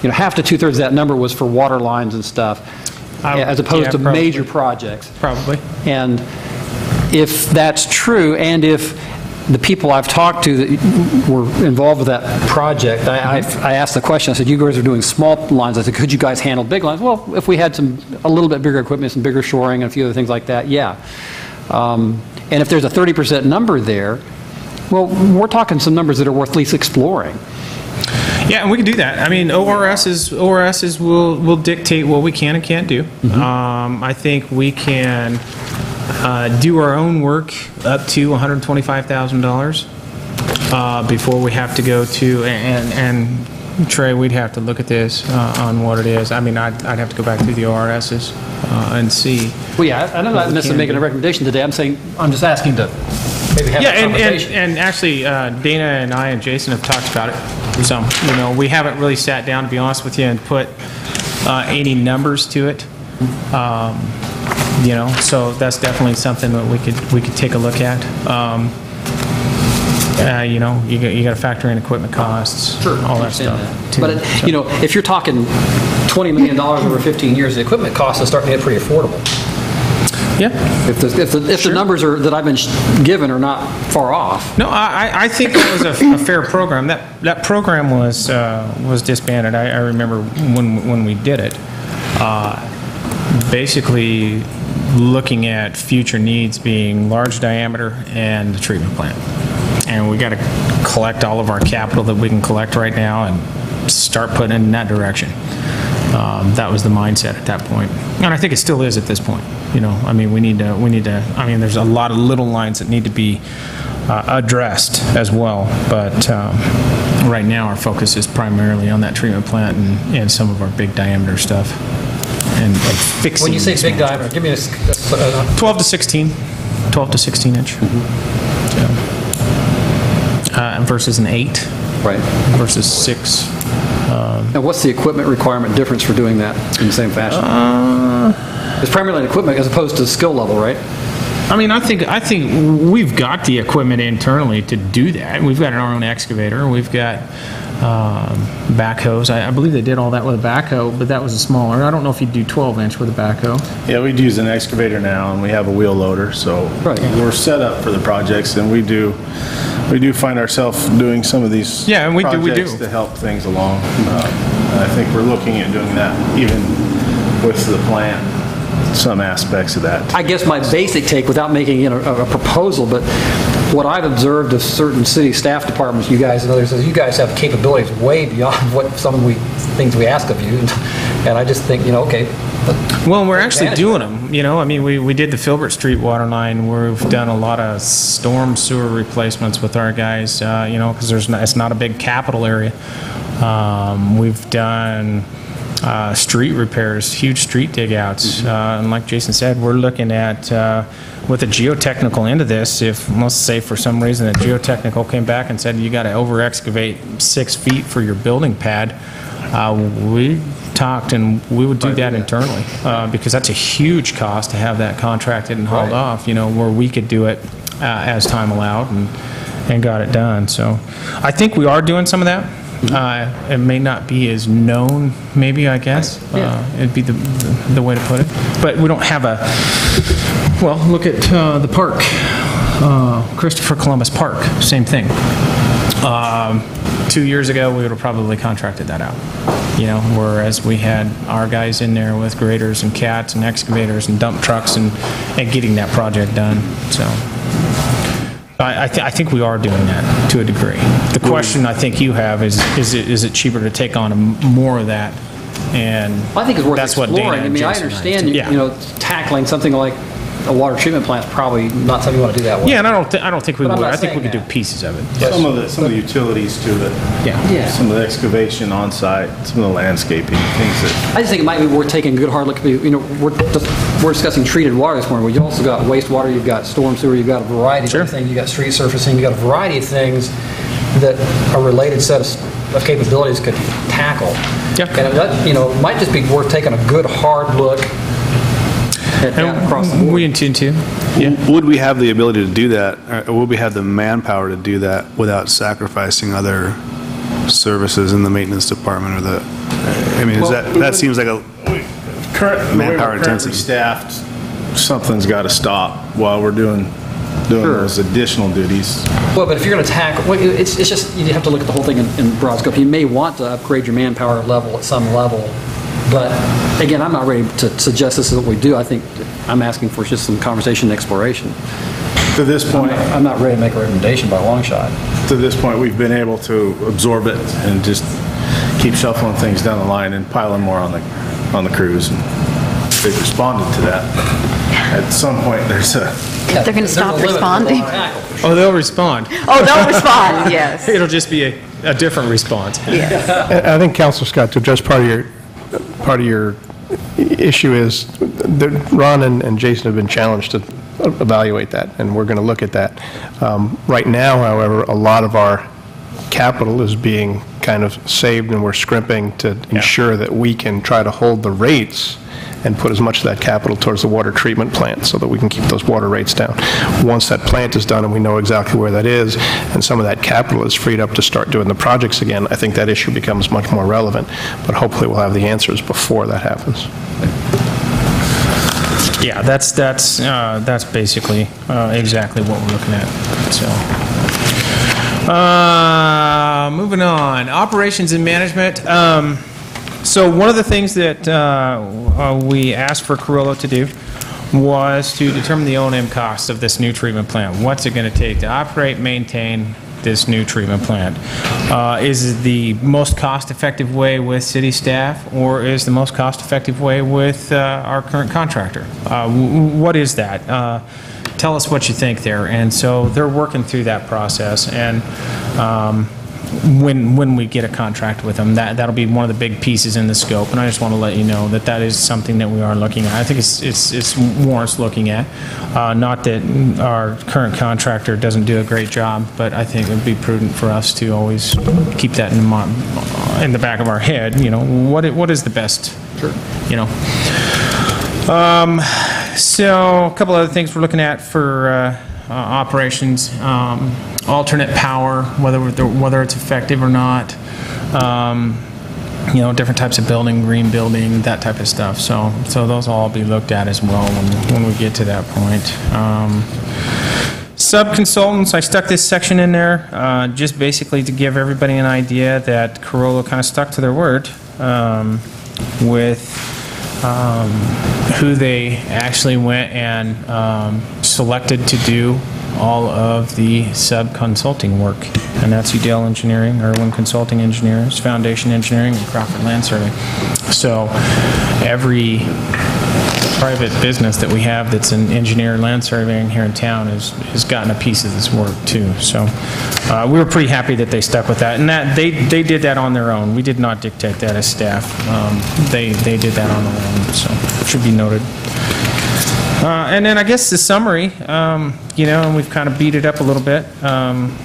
Speaker 8: you know, half to two-thirds of that number was for water lines and stuff,
Speaker 12: I
Speaker 8: as opposed
Speaker 12: yeah,
Speaker 8: to
Speaker 12: probably.
Speaker 8: major projects.
Speaker 12: Probably.
Speaker 8: And if that's true, and if the people I've talked to that were involved with that project, I, I I asked the question, I said, you guys are doing small lines, I said, could you guys handle big lines? Well, if we had some, a little bit bigger equipment, some bigger shoring, and a few other things like that, yeah. Um, And if there's a 30% number there, well, we're talking some numbers that are worth at least exploring.
Speaker 12: Yeah, and we can do that. I mean, ORS is, ORS is, will, will dictate what we can and can't do. Um, I think we can, uh, do our own work up to $125,000, uh, before we have to go to, and, and Trey, we'd have to look at this, uh, on what it is. I mean, I'd, I'd have to go back through the ORSs, uh, and see.
Speaker 8: Well, yeah, I'm not necessarily making a recommendation today, I'm saying, I'm just asking to maybe have
Speaker 12: Yeah,
Speaker 8: a
Speaker 12: and, and,
Speaker 8: conversation.
Speaker 12: and actually, uh, Dana and I and Jason have talked about it so, You know, we haven't really sat down, to be honest with you, and put uh, any numbers to it. Um, You know, so that's definitely something that we could, we could take a look at. Um, uh, You know, you got, you got to factor in equipment costs, all that stuff. too.
Speaker 8: But, it- you know, if you're talking $20 million over 15 years, the equipment costs are starting to get pretty affordable.
Speaker 12: Yeah.
Speaker 8: If the, if the, if the numbers are, that I've been sh- given are not far off.
Speaker 12: No, I, I- I think it was a, a fair program. That, that program was, uh, was disbanded. I, I remember when, when we did it. Uh, Basically, looking at future needs being large diameter and the treatment plant. And we got to collect all of our capital that we can collect right now and start putting it in that direction. Um, That was the mindset at that point. And I think it still is at this point, you know, I mean, we need to, we need to, I mean, there's a lot of little lines that need to be uh, addressed as well, but um, right now, our focus is primarily on that treatment plant and, and some of our big diameter stuff, and and fixing.
Speaker 8: When you say big diameter, give me a uh,
Speaker 12: 12 to 16, 12 to 16 inch. Yeah, Uh, Versus an eight.
Speaker 8: Right.
Speaker 12: Versus six.
Speaker 8: and what's the equipment requirement difference for doing that in the same fashion? It's primarily an equipment as opposed to skill level, right?
Speaker 12: I mean, I think, I think we've got the equipment internally to do that. We've got our own excavator, we've got um, backhoes. I I believe they did all that with a backhoe, but that was a smaller. I don't know if you'd do 12-inch with a backhoe.
Speaker 14: Yeah, we'd use an excavator now, and we have a wheel loader, so
Speaker 8: Right.
Speaker 14: we're set up for the projects, and we do, we do find ourselves doing some of these
Speaker 12: Yeah, and we do- we do.
Speaker 14: projects to help things along. Uh, and I think we're looking at doing that even with the plant, some aspects of that.
Speaker 8: I guess my basic take, without making you know, a a proposal, but what I've observed of certain city staff departments, you guys and others, is you guys have capabilities way beyond what some of we, things we ask of you. And I just think, you know, okay.
Speaker 12: Well, we're actually doing them, you know, I mean, we, we did the Filbert Street water line, we've done a lot of storm sewer replacements with our guys, uh, you know, because there's, not- it's not a big capital area. Um, We've done uh, street repairs, huge street dig-outs. Uh, And like Jason said, we're looking at, uh, with the geotechnical into this, if, let's say for some reason the geotechnical came back and said you got to over-excavate six feet for your building pad, uh, we talked and we would do that internally, uh, because that's a huge cost to have that contracted and hauled off, you know, where we could do it uh, as time allowed and, and got it done. So I think we are doing some of that. Uh, It may not be as known, maybe, I guess. Uh, It'd be the, the way to put it. But we don't have a, well, look at uh, the park, uh, Christopher Columbus Park, same thing. Um, Two years ago, we would have probably contracted that out, you know, whereas we had our guys in there with graders and cats and excavators and dump trucks and, and getting that project done, so. I, I thi- I think we are doing that to a degree. The question I think you have is, is it, is it cheaper to take on a m- more of that? And
Speaker 8: I think it's worth
Speaker 12: that's what Dana
Speaker 8: exploring. I
Speaker 12: and
Speaker 8: mean, I
Speaker 12: Jason and
Speaker 8: understand, you
Speaker 12: Yeah.
Speaker 8: know, tackling something like a water treatment plant's probably not something you want to do that way.
Speaker 12: Yeah, and I don't, thi- I don't think we
Speaker 8: But I'm
Speaker 12: would.
Speaker 8: not
Speaker 12: I think we
Speaker 8: saying
Speaker 12: could do
Speaker 8: that.
Speaker 12: pieces of it.
Speaker 14: Some of the, some of the utilities to the,
Speaker 12: Yeah.
Speaker 14: some of the excavation on site, some of the landscaping, things that
Speaker 8: I just think it might be worth taking a good hard look at, the- you know, we're, dis- we're discussing treated water this morning, but you also got wastewater, you've got storm sewer, you've got a variety of different things, you've got street surfacing, you've got a variety of things that a related set of s- of capabilities could tackle.
Speaker 12: Yeah.
Speaker 8: And that, you know, it might just be worth taking a good hard look at that across the board.
Speaker 12: We intend to. yeah.
Speaker 15: Would we have the ability to do that, or would we have the manpower to do that without sacrificing other services in the maintenance department or the, I mean, is
Speaker 14: Well,
Speaker 15: that,
Speaker 14: we
Speaker 15: that
Speaker 14: would-
Speaker 15: seems like a
Speaker 14: current, the way
Speaker 15: manpower
Speaker 14: we're currently
Speaker 15: intensity.
Speaker 14: staffed, something's got to stop while we're doing, doing
Speaker 8: Sure.
Speaker 14: those additional duties.
Speaker 8: Well, but if you're going to tackle, well, it's, it's just, you have to look at the whole thing in, in broad scope. You may want to upgrade your manpower level at some level, but again, I'm not ready to suggest this is what we do. I think I'm asking for just some conversation and exploration.
Speaker 14: To this
Speaker 8: I'm
Speaker 14: point,
Speaker 8: not- I'm not ready to make a recommendation by a long shot.
Speaker 14: to this point, we've been able to absorb it and just keep shuffling things down the line and piling more on the, on the crews. And They've responded to that. At some point, there's a,
Speaker 10: They're going to stop responding.
Speaker 12: Oh, they'll respond.
Speaker 10: Oh, they'll respond, yes.
Speaker 12: It'll just be a, a different response.
Speaker 10: Yes.
Speaker 5: I think, Councilor Scott, to address part of your, part of your issue is, that Ron and and Jason have been challenged to evaluate that, and we're going to look at that. Um, Right now, however, a lot of our capital is being kind of saved, and we're scrimping to ensure that we can try to hold the rates and put as much of that capital towards the water treatment plant, so that we can keep those water rates down. Once that plant is done and we know exactly where that is, and some of that capital is freed up to start doing the projects again, I think that issue becomes much more relevant. But hopefully, we'll have the answers before that happens.
Speaker 12: Yeah, that's, that's, uh, that's basically uh, exactly what we're looking at, so. Uh, Moving on, operations and management. Um, So one of the things that uh, uh, we asked for Carollo to do was to determine the O and M costs of this new treatment plant. What's it going to take to operate, maintain this new treatment plant? Uh, Is it the most cost-effective way with city staff, or is the most cost-effective way with uh, our current contractor? Uh, What is that? Tell us what you think there. And so they're working through that process, and um, when, when we get a contract with them, that, that'll be one of the big pieces in the scope, and I just want to let you know that that is something that we are looking at. I think it's, it's, it's warrants looking at. Uh, Not that our current contractor doesn't do a great job, but I think it'd be prudent for us to always keep that in mind, in the back of our head, you know, what, i- what is the best, you know? Um, So, a couple other things we're looking at for uh, uh, operations, um, alternate power, whether, whether it's effective or not, um, you know, different types of building, green building, that type of stuff. So, so those will all be looked at as well when, when we get to that point. Um, Sub-consultants, I stuck this section in there, uh, just basically to give everybody an idea that Carollo kind of stuck to their word um, with um, who they actually went and um, selected to do all of the sub-consulting work. And that's Udell Engineering, Irwin Consulting Engineers, Foundation Engineering, and Crawford Land Survey. So every private business that we have that's an engineer land surveying here in town has, has gotten a piece of this work too. So uh, we were pretty happy that they stuck with that. And that, they, they did that on their own. We did not dictate that as staff. Um, They, they did that on their own, so it should be noted. Uh, And then I guess the summary, um, you know, and we've kind of beat it up a little bit, um,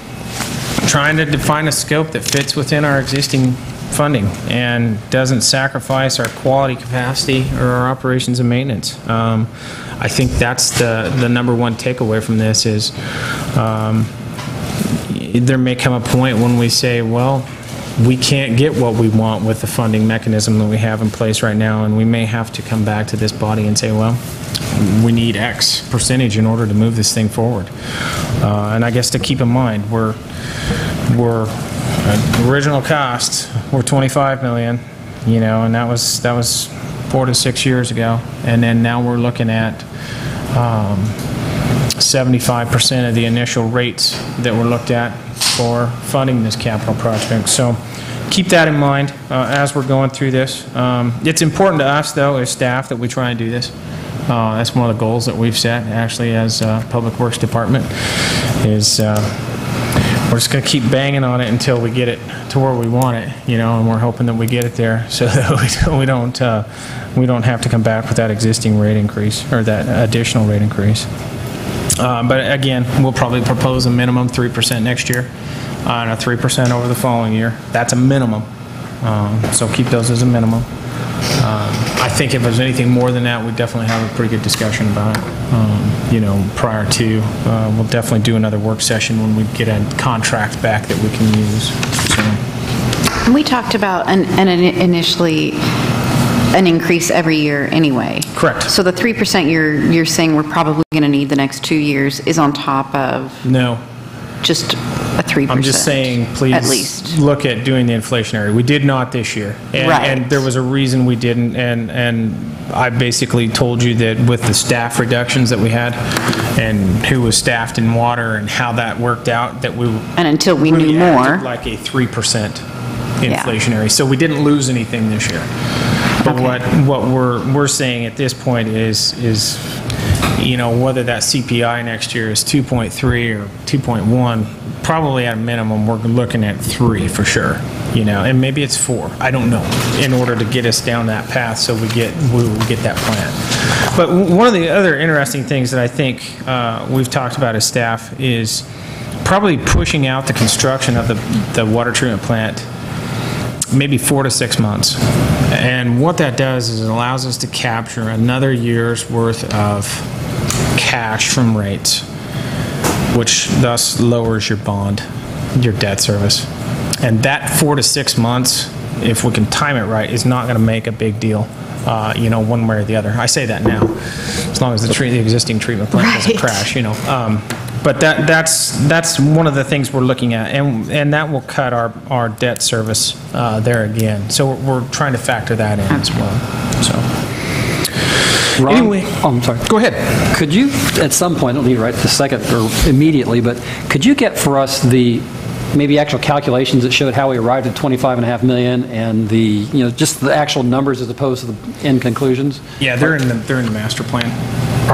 Speaker 12: trying to define a scope that fits within our existing funding and doesn't sacrifice our quality capacity or our operations and maintenance. Um, I think that's the, the number one takeaway from this is, um, there may come a point when we say, well, we can't get what we want with the funding mechanism that we have in place right now, and we may have to come back to this body and say, well, we need X percentage in order to move this thing forward. Uh, And I guess to keep in mind, we're, we're, original cost, we're 25 million, you know, and that was, that was four to six years ago. And then now we're looking at um, 75% of the initial rates that were looked at for funding this capital project. So keep that in mind uh, as we're going through this. Um, It's important to us, though, as staff, that we try and do this. Uh, That's one of the goals that we've set, actually, as uh, Public Works Department, is uh, we're just going to keep banging on it until we get it to where we want it, you know, and we're hoping that we get it there so that we don't- we don't, uh, we don't have to come back with that existing rate increase, or that additional rate increase. Uh, But again, we'll probably propose a minimum 3% next year, uh, and a 3% over the following year. That's a minimum. Um, So keep those as a minimum. Um, I think if there's anything more than that, we definitely have a pretty good discussion about it, um, you know, prior to. Uh, We'll definitely do another work session when we get a contract back that we can use, so.
Speaker 10: And we talked about an, an initially, an increase every year anyway.
Speaker 12: Correct.
Speaker 10: So the 3% you're, you're saying we're probably going to need the next two years is on top of
Speaker 12: No.
Speaker 10: just a 3%?
Speaker 12: I'm just saying, please.
Speaker 10: At least.
Speaker 12: Look at doing the inflationary. We did not this year. And-
Speaker 10: Right.
Speaker 12: And there was a reason we didn't, and, and I basically told you that with the staff reductions that we had, and who was staffed in water and how that worked out, that we.
Speaker 10: And until we knew more.
Speaker 12: acted like a 3%
Speaker 10: Yeah.
Speaker 12: inflationary. So we didn't lose anything this year. But what, what we're, we're saying at this point is, is, you know, whether that CPI next year is 2.3 or 2.1, probably at a minimum, we're looking at 3 for sure, you know, and maybe it's 4, I don't know, in order to get us down that path so we get, we will get that plan. But one of the other interesting things that I think uh, we've talked about as staff is probably pushing out the construction of the, the water treatment plant maybe four to six months. And what that does is it allows us to capture another year's worth of cash from rates, which thus lowers your bond, your debt service. And that four to six months, if we can time it right, is not going to make a big deal, uh, you know, one way or the other. I say that now, as long as the the existing treatment plant doesn't crash, you know. Um, But that, that's, that's one of the things we're looking at, and, and that will cut our, our debt service uh, there again. So we're we're trying to factor that in as well, so.
Speaker 8: Ron?
Speaker 12: Anyway.
Speaker 8: Oh, I'm sorry.
Speaker 12: Go ahead.
Speaker 8: Could you, at some point, I don't need it right this second or immediately, but could you get for us the, maybe actual calculations that showed how we arrived at 25 and a half million and the, you know, just the actual numbers as opposed to the end conclusions?
Speaker 12: Yeah, they're in the, they're in the master plan.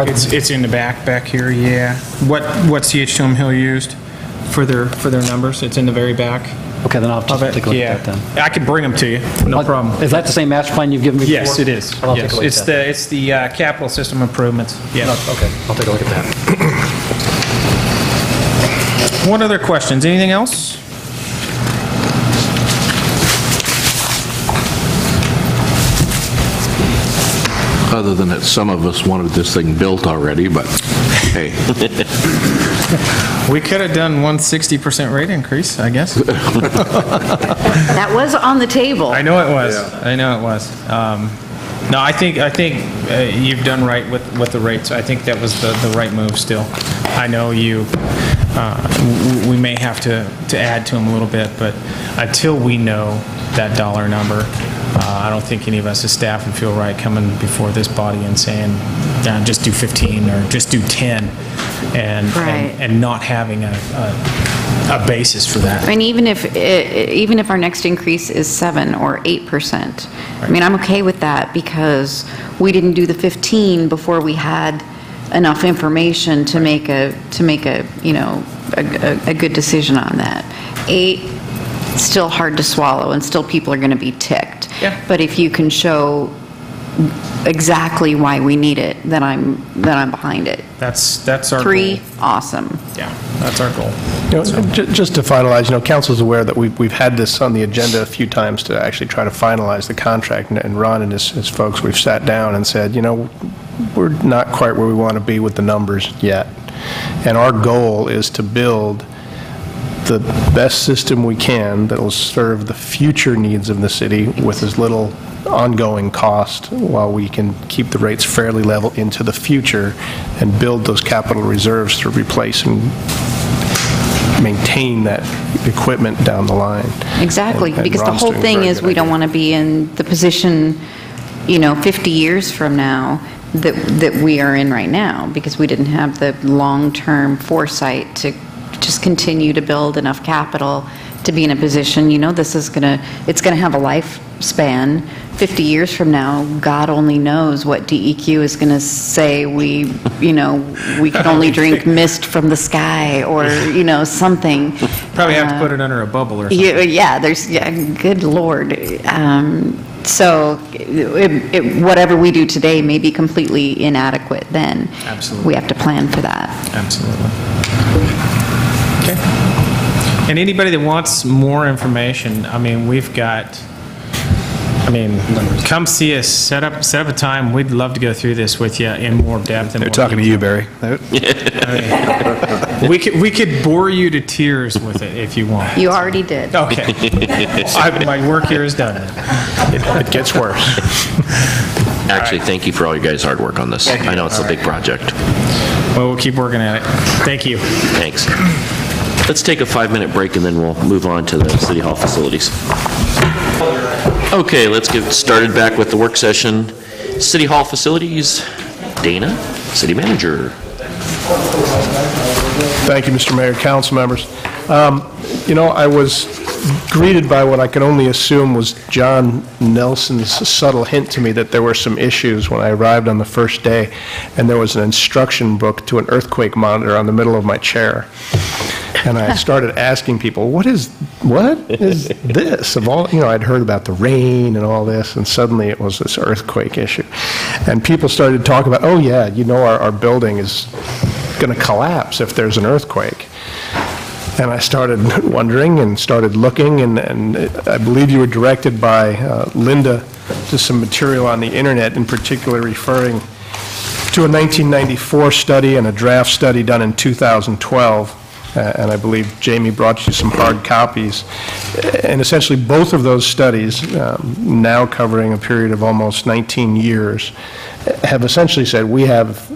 Speaker 12: It's, it's in the back, back here, yeah. What, what CH2M Hill used for their, for their numbers, it's in the very back.
Speaker 8: Okay, then I'll just
Speaker 12: of it,
Speaker 8: take a look at that then.
Speaker 12: I can bring them to you, no problem.
Speaker 8: Is that the same master plan you've given me before?
Speaker 12: Yes, it is.
Speaker 8: I'll take
Speaker 12: Yes,
Speaker 8: a look at
Speaker 12: It's
Speaker 8: that.
Speaker 12: the, it's the uh, capital system improvements, yeah.
Speaker 8: Okay, I'll take a look at that.
Speaker 12: What other questions? Anything else?
Speaker 13: Other than that, some of us wanted this thing built already, but hey.
Speaker 12: We could have done one 60% rate increase, I guess.
Speaker 10: That was on the table.
Speaker 12: I know it was. I know it was. Um, No, I think, I think uh, you've done right with, with the rates. I think that was the, the right move still. I know you, uh, w- w- we may have to, to add to them a little bit, but until we know that dollar number, uh, I don't think any of us as staff would feel right coming before this body and saying, "Yeah, just do 15 or just do 10, and,
Speaker 10: Right.
Speaker 12: and and not having a, a a basis for that.
Speaker 10: I mean, even if, even if our next increase is 7 or 8%, I mean, I'm okay with that because we didn't do the 15 before we had enough information to make a, to make a, you know, a, a- a good decision on that. 8, still hard to swallow, and still people are going to be ticked.
Speaker 12: Yeah.
Speaker 10: But if you can show exactly why we need it, then I'm, then I'm behind it.
Speaker 12: That's, that's our goal.
Speaker 10: Three, awesome.
Speaker 12: Yeah, that's our goal.
Speaker 5: You know, ju- Just to finalize, you know, council's aware that we've we've had this on the agenda a few times to actually try to finalize the contract, and- and Ron and his his folks, we've sat down and said, you know, we're not quite where we want to be with the numbers yet. And our goal is to build the best system we can that will serve the future needs of the city with as little ongoing cost while we can keep the rates fairly level into the future and build those capital reserves to replace and maintain that equipment down the line.
Speaker 10: Exactly,
Speaker 5: And- and
Speaker 10: because the
Speaker 5: Ron's
Speaker 10: whole
Speaker 5: doing a
Speaker 10: thing
Speaker 5: very
Speaker 10: is,
Speaker 5: good
Speaker 10: we don't
Speaker 5: idea.
Speaker 10: want to be in the position, you know, 50 years from now that, that we are in right now, because we didn't have the long-term foresight to just continue to build enough capital to be in a position, you know, this is going to, it's going to have a lifespan. 50 years from now, God only knows what DEQ is going to say, we, you know, we can only drink mist from the sky, or, you know, something.
Speaker 12: Probably have to
Speaker 10: Uh,
Speaker 12: put it under a bubble or something.
Speaker 10: yeah, yeah, there's, yeah, good lord. Um, So it- it- whatever we do today may be completely inadequate then.
Speaker 12: Absolutely.
Speaker 10: We have to plan for that.
Speaker 12: Absolutely. Okay. And anybody that wants more information, I mean, we've got, I mean, come see us, set up, set up a time. We'd love to go through this with you in more depth and
Speaker 15: They're
Speaker 12: more
Speaker 15: talking to you, Barry.
Speaker 12: We could, we could bore you to tears with it if you want.
Speaker 10: You already did.
Speaker 12: Okay. I- My work here is done.
Speaker 5: It gets worse.
Speaker 1: Actually, thank you for all your guys' hard work on this. I know it's a
Speaker 12: All
Speaker 1: big project.
Speaker 12: Well, we'll keep working at it. Thank you.
Speaker 1: Thanks. Let's take a five-minute break, and then we'll move on to the City Hall facilities. Okay, let's get started back with the work session. City Hall facilities, Dana, City Manager.
Speaker 5: Thank you, Mr. Mayor, council members. Um, You know, I was greeted by what I could only assume was John Nelson's subtle hint to me that there were some issues when I arrived on the first day, and there was an instruction book to an earthquake monitor on the middle of my chair. And I started asking people, what is, what is this? Of all, you know, I'd heard about the rain and all this, and suddenly it was this earthquake issue. And people started talking about, oh, yeah, you know, our, our building is going to collapse if there's an earthquake. And I started wondering and started looking, and, and I believe you were directed by uh, Linda to some material on the internet, in particular referring to a 1994 study and a draft study done in 2012. Uh, And I believe Jamie brought you some hard copies. And essentially, both of those studies, um, now covering a period of almost 19 years, have essentially said we have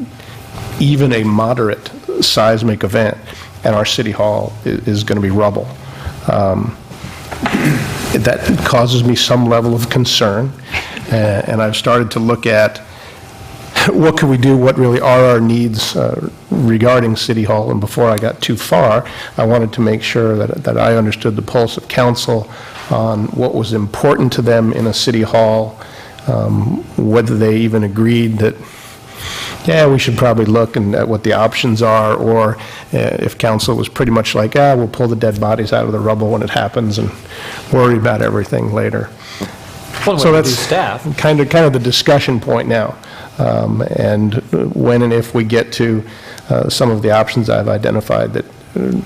Speaker 5: even a moderate seismic event, and our city hall i- is going to be rubble. Um, That causes me some level of concern, uh, and I've started to look at what can we do, what really are our needs uh, regarding City Hall, and before I got too far, I wanted to make sure that that I understood the pulse of council on what was important to them in a City Hall, um, whether they even agreed that yeah, we should probably look and at what the options are, or uh, if council was pretty much like, ah, we'll pull the dead bodies out of the rubble when it happens and worry about everything later.
Speaker 8: Way
Speaker 5: So that's
Speaker 8: staff.
Speaker 5: kind of, kind of the discussion point now. Um, And when and if we get to uh, some of the options I've identified that uh,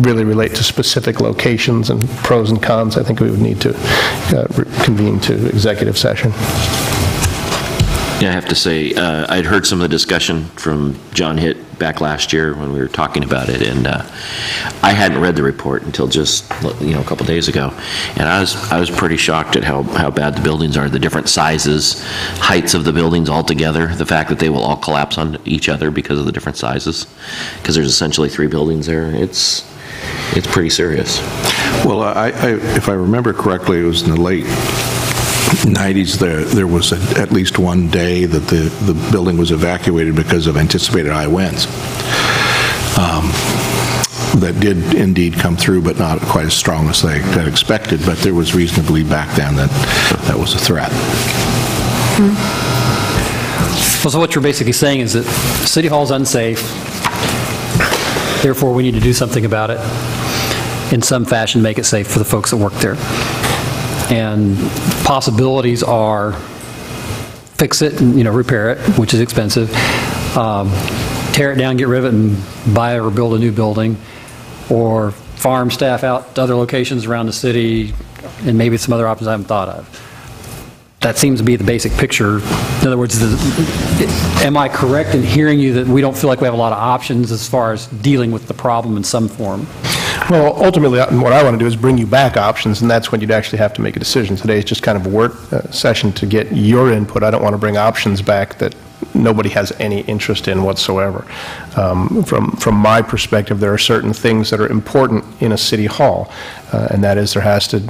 Speaker 5: really relate to specific locations and pros and cons, I think we would need to uh, convene to executive session.
Speaker 1: Yeah, I have to say, uh, I'd heard some of the discussion from John Hitt back last year when we were talking about it, and uh, I hadn't read the report until just, you know, a couple days ago. And I was, I was pretty shocked at how, how bad the buildings are, the different sizes, heights of the buildings altogether, the fact that they will all collapse on each other because of the different sizes, because there's essentially three buildings there. It's, it's pretty serious.
Speaker 13: Well, I, I, if I remember correctly, it was in the late 90s, there, there was a- at least one day that the, the building was evacuated because of anticipated high winds. Um, that did indeed come through, but not quite as strong as they had expected, but there was reason to believe back then that that was a threat.
Speaker 8: Well, so what you're basically saying is that City Hall is unsafe, therefore we need to do something about it in some fashion, make it safe for the folks that work there. And possibilities are fix it, and, you know, repair it, which is expensive, um, tear it down, get rid of it, and buy or build a new building, or farm staff out to other locations around the city, and maybe some other options I haven't thought of. That seems to be the basic picture. In other words, the- am I correct in hearing you that we don't feel like we have a lot of options as far as dealing with the problem in some form?
Speaker 5: Well, ultimately, uh, what I want to do is bring you back options, and that's when you'd actually have to make a decision. Today is just kind of a work uh, session to get your input. I don't want to bring options back that nobody has any interest in whatsoever. Um, From, from my perspective, there are certain things that are important in a city hall, uh, and that is there has to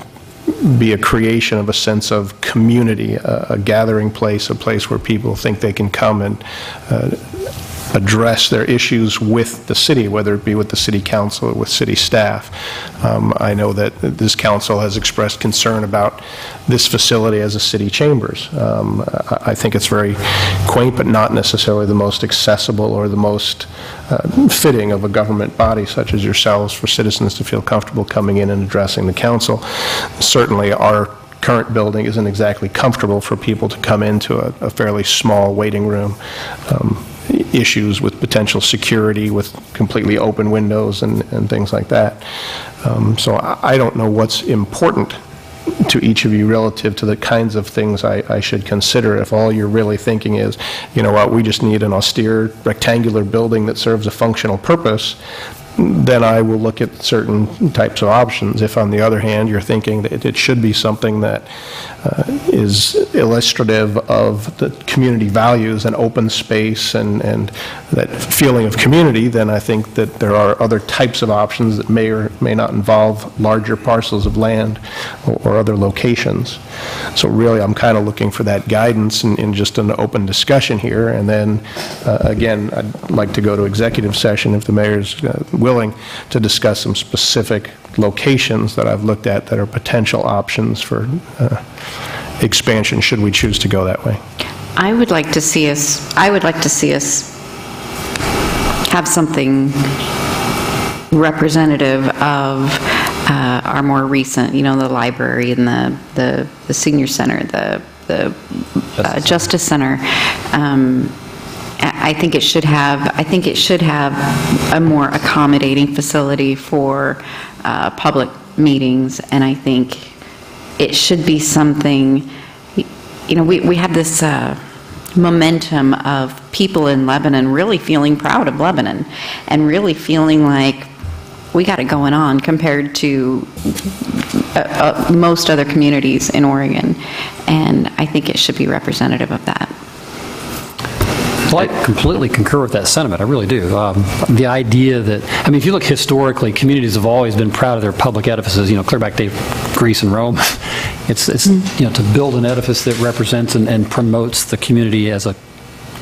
Speaker 5: be a creation of a sense of community, a a gathering place, a place where people think they can come and uh, address their issues with the city, whether it be with the city council or with city staff. Um, I know that this council has expressed concern about this facility as a city chambers. Um, I think it's very quaint, but not necessarily the most accessible or the most uh, fitting of a government body such as yourselves for citizens to feel comfortable coming in and addressing the council. Certainly, our current building isn't exactly comfortable for people to come into a a fairly small waiting room. Um, issues with potential security, with completely open windows and, and things like that. Um, So I I don't know what's important to each of you relative to the kinds of things I, I should consider. If all you're really thinking is, you know what, we just need an austere rectangular building that serves a functional purpose, then I will look at certain types of options. If, on the other hand, you're thinking that it should be something that uh, is illustrative of the community values and open space and, and that feeling of community, then I think that there are other types of options that may or may not involve larger parcels of land or or other locations. So really, I'm kind of looking for that guidance in, in just an open discussion here. And then, uh, again, I'd like to go to executive session if the mayor's uh, willing to discuss some specific locations that I've looked at that are potential options for uh, expansion, should we choose to go that way.
Speaker 10: I would like to see us, I would like to see us have something representative of uh, our more recent, you know, the library and the, the the senior center, the, the uh, Justice Center. Um, I think it should have, I think it should have a more accommodating facility for uh, public meetings, and I think it should be something, you know, we, we have this uh, momentum of people in Lebanon really feeling proud of Lebanon, and really feeling like we got it going on compared to uh, uh, most other communities in Oregon, and I think it should be representative of that.
Speaker 8: I completely concur with that sentiment, I really do. Um, The idea that, I mean, if you look historically, communities have always been proud of their public edifices, you know, clear back to Greece and Rome. It's, it's, you know, to build an edifice that represents and- and promotes the community as a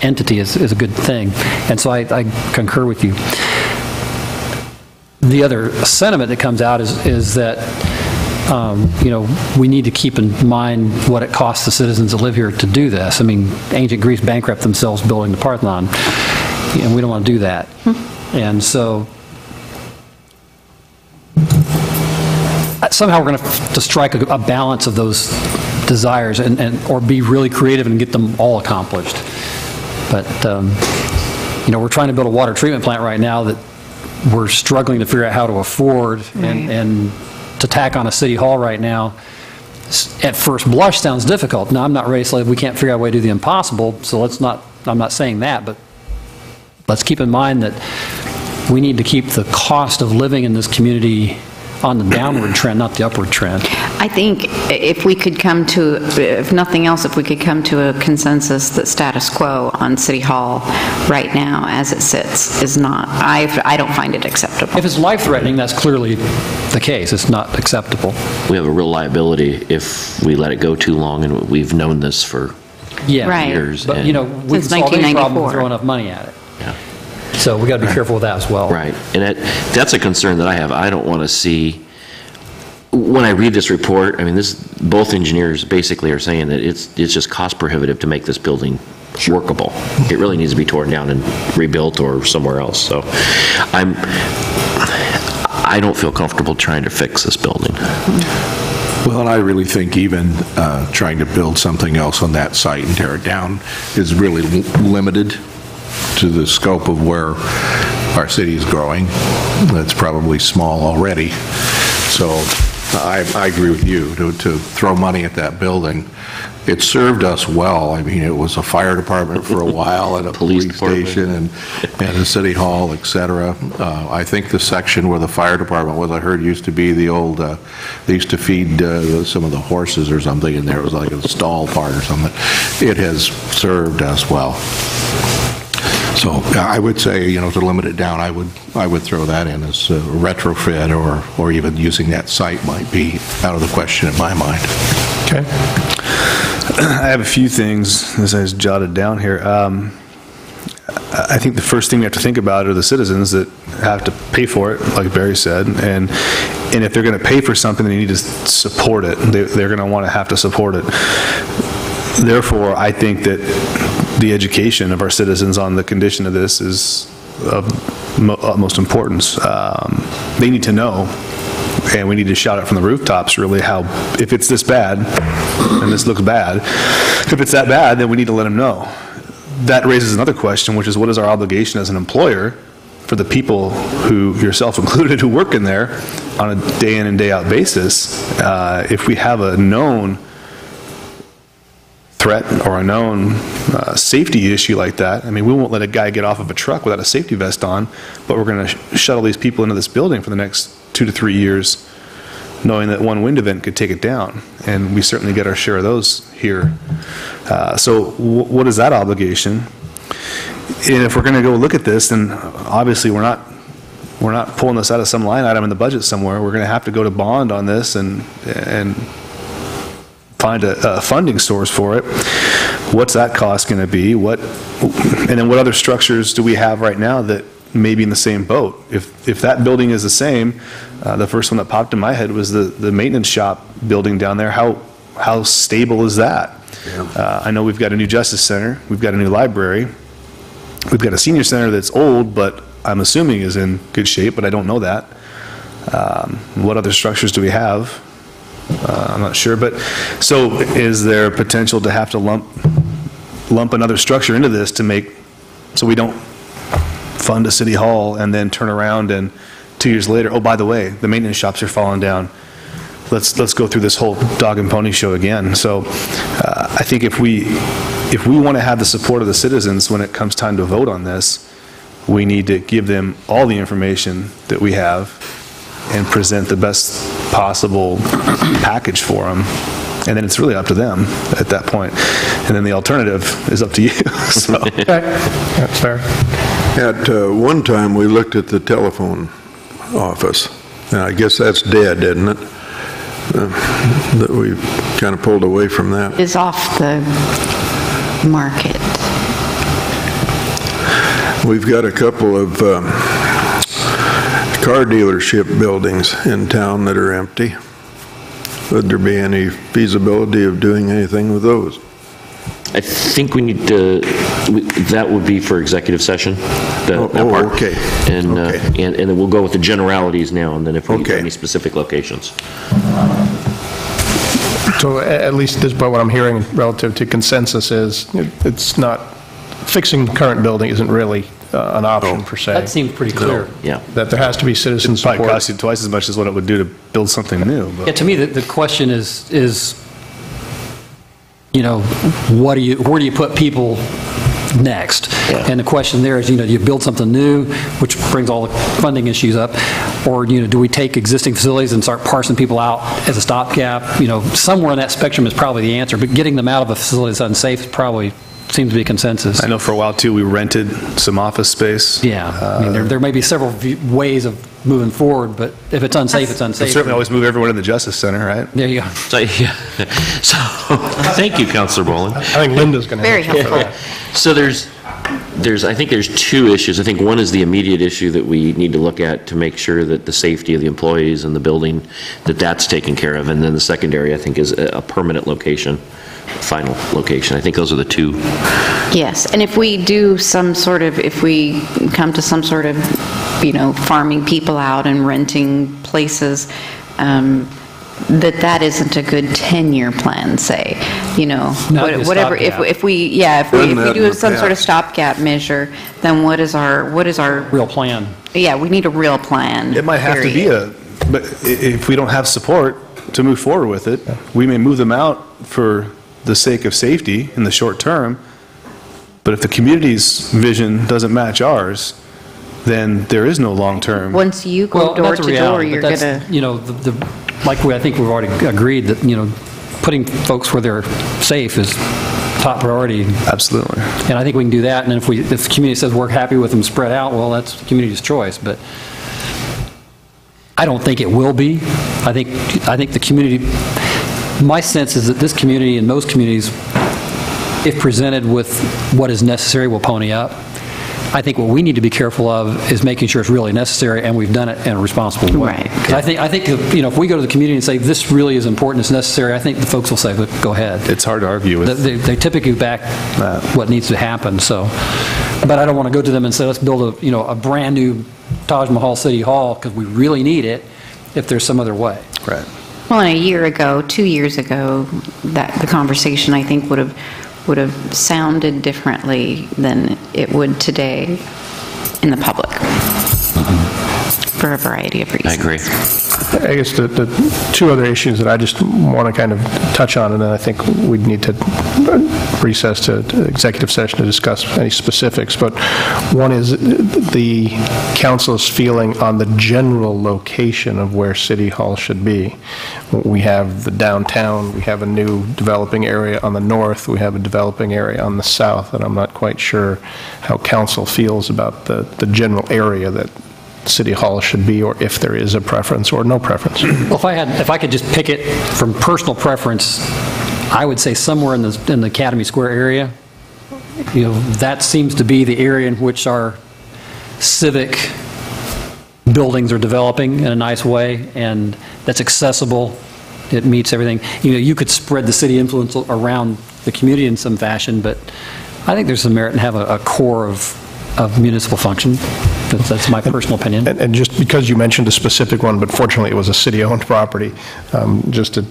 Speaker 8: entity is, is a good thing. And so I I concur with you. The other sentiment that comes out is, is that, um, you know, we need to keep in mind what it costs the citizens that live here to do this. I mean, ancient Greece bankrupt themselves building the Parthenon, and we don't want to do that. And so, somehow we're going to, to strike a, a balance of those desires and, and, or be really creative and get them all accomplished. But, um, you know, we're trying to build a water treatment plant right now that we're struggling to figure out how to afford and, and to tack on a city hall right now, at first blush sounds difficult. Now, I'm not ready to say we can't figure out a way to do the impossible, so let's not, I'm not saying that, but let's keep in mind that we need to keep the cost of living in this community on the downward trend, not the upward trend.
Speaker 10: I think if we could come to, if nothing else, if we could come to a consensus that status quo on City Hall right now, as it sits, is not, I, I don't find it acceptable.
Speaker 8: If it's life-threatening, that's clearly the case. It's not acceptable.
Speaker 1: We have a real liability if we let it go too long, and we've known this for
Speaker 8: Yeah.
Speaker 10: Right.
Speaker 1: years.
Speaker 8: But,
Speaker 1: and-
Speaker 8: you know, we can
Speaker 10: Since
Speaker 8: solve any problem
Speaker 10: 1994.
Speaker 8: throwing enough money at it.
Speaker 1: Yeah.
Speaker 8: So we got to be careful with that as well.
Speaker 1: Right, and that, that's a concern that I have. I don't want to see, when I read this report, I mean, this, both engineers basically are saying that it's, it's just cost prohibitive to make this building workable. It really needs to be torn down and rebuilt or somewhere else, so I'm, I don't feel comfortable trying to fix this building.
Speaker 13: Well, and I really think even uh, trying to build something else on that site and tear it down is really l- limited to the scope of where our city is growing. That's probably small already. So I, I agree with you, to, to throw money at that building. It served us well. I mean, it was a fire department for a while and a police station and, and a city hall, et cetera. Uh, I think the section where the fire department was, I heard used to be the old, uh, they used to feed uh, some of the horses or something in there. It was like a stall part or something. It has served us well. So uh, I would say, you know, to limit it down, I would, I would throw that in as a retrofit or, or even using that site might be out of the question in my mind.
Speaker 5: Okay.
Speaker 15: I have a few things, as I jotted down here. Um, I I think the first thing we have to think about are the citizens that have to pay for it, like Barry said, and, and if they're going to pay for something, they need to support it. They- They're going to want to have to support it. Therefore, I think that the education of our citizens on the condition of this is of mo- utmost importance. Um, They need to know, and we need to shout it from the rooftops, really, how, if it's this bad, and this looks bad, if it's that bad, then we need to let them know. That raises another question, which is what is our obligation as an employer for the people who, yourself included, who work in there on a day in and day out basis? Uh, If we have a known threat or a known uh, safety issue like that, I mean, we won't let a guy get off of a truck without a safety vest on, but we're going to shuttle these people into this building for the next two to three years, knowing that one wind event could take it down. And we certainly get our share of those here. Uh, So wh- what is that obligation? And if we're going to go look at this, then obviously we're not, we're not pulling this out of some line item in the budget somewhere. We're going to have to go to bond on this and, and find a, a funding source for it. What's that cost going to be? What, and then what other structures do we have right now that may be in the same boat? If, if that building is the same, uh, the first one that popped in my head was the, the maintenance shop building down there. How, how stable is that? Uh, I know we've got a new justice center, we've got a new library, we've got a senior center that's old, but I'm assuming is in good shape, but I don't know that. Um, What other structures do we have? Uh, I'm not sure, but, so is there potential to have to lump, lump another structure into this to make, so we don't fund a city hall and then turn around and two years later, oh, by the way, the maintenance shops are falling down. Let's, let's go through this whole dog and pony show again. So uh, I think if we, if we want to have the support of the citizens when it comes time to vote on this, we need to give them all the information that we have and present the best possible package for them. And then it's really up to them at that point. And then the alternative is up to you. So-
Speaker 5: That's fair.
Speaker 16: At uh, one time, we looked at the telephone office, and I guess that's dead, isn't it? Uh, That we kind of pulled away from that.
Speaker 10: Is off the market.
Speaker 16: We've got a couple of um, car dealership buildings in town that are empty. Would there be any feasibility of doing anything with those?
Speaker 1: I think we need to, we- that would be for executive session.
Speaker 16: Oh,
Speaker 1: that
Speaker 16: oh,
Speaker 1: part.
Speaker 16: okay.
Speaker 1: And, uh,
Speaker 16: Okay.
Speaker 1: and and then we'll go with the generalities now, and then if we have
Speaker 16: Okay.
Speaker 1: any specific locations.
Speaker 5: So a- at least this point, what I'm hearing relative to consensus is, it- it's not, fixing the current building isn't really uh, an option per se.
Speaker 8: That seems pretty clear.
Speaker 1: Yeah.
Speaker 5: That there has to be citizen
Speaker 15: Probably
Speaker 5: support.
Speaker 15: cost you twice as much as what it would do to build something new, but.
Speaker 8: Yeah, to me, the, the question is, is, you know, what do you, where do you put people next? Yeah. And the question there is, you know, do you build something new, which brings all the funding issues up? Or, you know, do we take existing facilities and start parsing people out as a stopgap? You know, somewhere in that spectrum is probably the answer, but getting them out of a facility that's unsafe probably seems to be consensus.
Speaker 15: I know for a while too, we rented some office space.
Speaker 8: Yeah, I mean, there, uh, there may be several v- ways of moving forward, but if it's unsafe, it's
Speaker 15: We
Speaker 8: unsafe.
Speaker 15: certainly always move everyone in the Justice Center, right?
Speaker 8: There you go.
Speaker 1: So, yeah. So, thank you, Councilor Bolin.
Speaker 5: I think Linda's going to.
Speaker 10: Very helpful.
Speaker 1: So there's, there's, I think there's two issues. I think one is the immediate issue that we need to look at to make sure that the safety of the employees and the building, that that's taken care of. And then the secondary, I think, is a a permanent location, final location. I think those are the two.
Speaker 10: Yes, and if we do some sort of, if we come to some sort of, you know, farming people out and renting places, um, that that isn't a good 10-year plan, say, you know,
Speaker 8: No,
Speaker 10: what-
Speaker 8: it'd be a
Speaker 10: whatever, if
Speaker 8: stopgap.
Speaker 10: if we, yeah, if we,
Speaker 16: Done
Speaker 10: if we
Speaker 16: that in
Speaker 10: do
Speaker 16: the
Speaker 10: some sort of
Speaker 16: past.
Speaker 10: stopgap measure, then what is our, what is our,
Speaker 8: Real plan.
Speaker 10: yeah, we need a real plan.
Speaker 15: It might have to be
Speaker 10: period.
Speaker 15: a, but i- if we don't have support to move forward with it, we may move them out for the sake of safety in the short term, but if the community's vision doesn't match ours, then there is no long-term.
Speaker 10: Once you go
Speaker 8: Well,
Speaker 10: door
Speaker 8: that's a
Speaker 10: to door,
Speaker 8: reality,
Speaker 10: you're
Speaker 8: but
Speaker 10: gonna,
Speaker 8: you know, the, the- like we, I think we've already agreed that, you know, putting folks where they're safe is top priority.
Speaker 15: Absolutely.
Speaker 8: And I think we can do that, and then if we, if the community says we're happy with them spread out, well, that's the community's choice, but I don't think it will be. I think, I think the community, my sense is that this community and most communities, if presented with what is necessary, will pony up. I think what we need to be careful of is making sure it's really necessary, and we've done it in a responsible way.
Speaker 10: Right.
Speaker 8: 'Cause I think, I think, you know, if we go to the community and say, this really is important, it's necessary, I think the folks will say, "Look, go ahead.
Speaker 15: It's hard to argue with.
Speaker 8: They they typically back what needs to happen, so, but I don't want to go to them and say, let's build a, you know, a brand-new Taj Mahal City Hall, because we really need it, if there's some other way.
Speaker 15: Right.
Speaker 10: Well, and a year ago, two years ago, that, the conversation, I think, would have, would have sounded differently than it would today in the public, mm-hmm. For a variety of reasons.
Speaker 1: I agree.
Speaker 5: I guess the, the two other issues that I just want to kind of touch on, and then I think we'd need to recess to to executive session to discuss any specifics, but one is the council's feeling on the general location of where City Hall should be. We have the downtown, we have a new developing area on the north, we have a developing area on the south, and I'm not quite sure how council feels about the, the general area that City Hall should be, or if there is a preference or no preference.
Speaker 8: Well, if I had, if I could just pick it from personal preference, I would say somewhere in the, in the Academy Square area. You know, that seems to be the area in which our civic buildings are developing in a nice way, and that's accessible, it meets everything. You know, you could spread the city influence around the community in some fashion, but I think there's some merit in having a a core of, of municipal function. That's, that's my personal opinion.
Speaker 5: And and just because you mentioned a specific one, but fortunately it was a city-owned property, um, just to,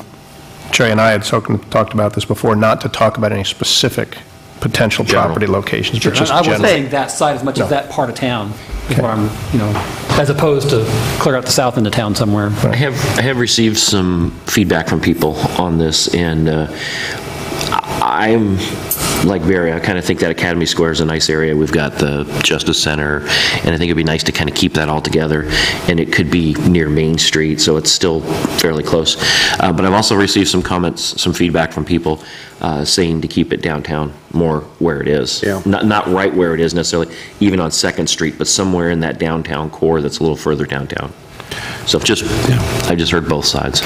Speaker 5: Trey and I had spoken- talked about this before, not to talk about any specific potential property locations,
Speaker 8: Sure,
Speaker 5: but just
Speaker 8: I wasn't
Speaker 5: general.
Speaker 8: saying that side as much
Speaker 5: No.
Speaker 8: as that part of town, is where I'm, you know, as opposed to clear out the south end of town somewhere.
Speaker 1: I have, I have received some feedback from people on this, and uh, I- I'm like Barry, I kind of think that Academy Square is a nice area. We've got the Justice Center, and I think it'd be nice to kind of keep that all together, and it could be near Main Street, so it's still fairly close. Uh, But I've also received some comments, some feedback from people uh, saying to keep it downtown more where it is.
Speaker 16: Yeah.
Speaker 1: Not, not right where it is necessarily, even on Second Street, but somewhere in that downtown core that's a little further downtown. So just, I just heard both sides.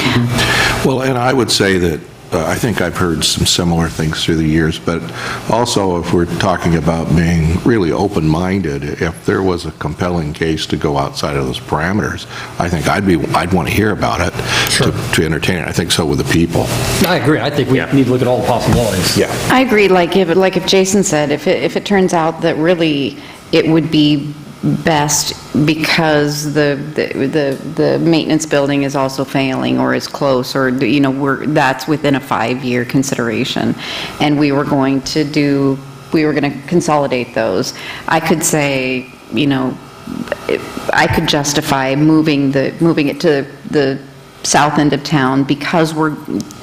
Speaker 13: Well, and I would say that, uh, I think I've heard some similar things through the years, but also if we're talking about being really open-minded, if there was a compelling case to go outside of those parameters, I think I'd be, I'd want to hear about it to to entertain it. I think so with the people.
Speaker 8: I agree, I think we need to look at all the possibilities.
Speaker 13: Yeah.
Speaker 10: I agree, like if, like if Jason said, if it, if it turns out that really it would be best because the, the, the the maintenance building is also failing or is close, or, you know, we're, that's within a five-year consideration, and we were going to do, we were going to consolidate those, I could say, you know, I could justify moving the, moving it to the south end of town because we're,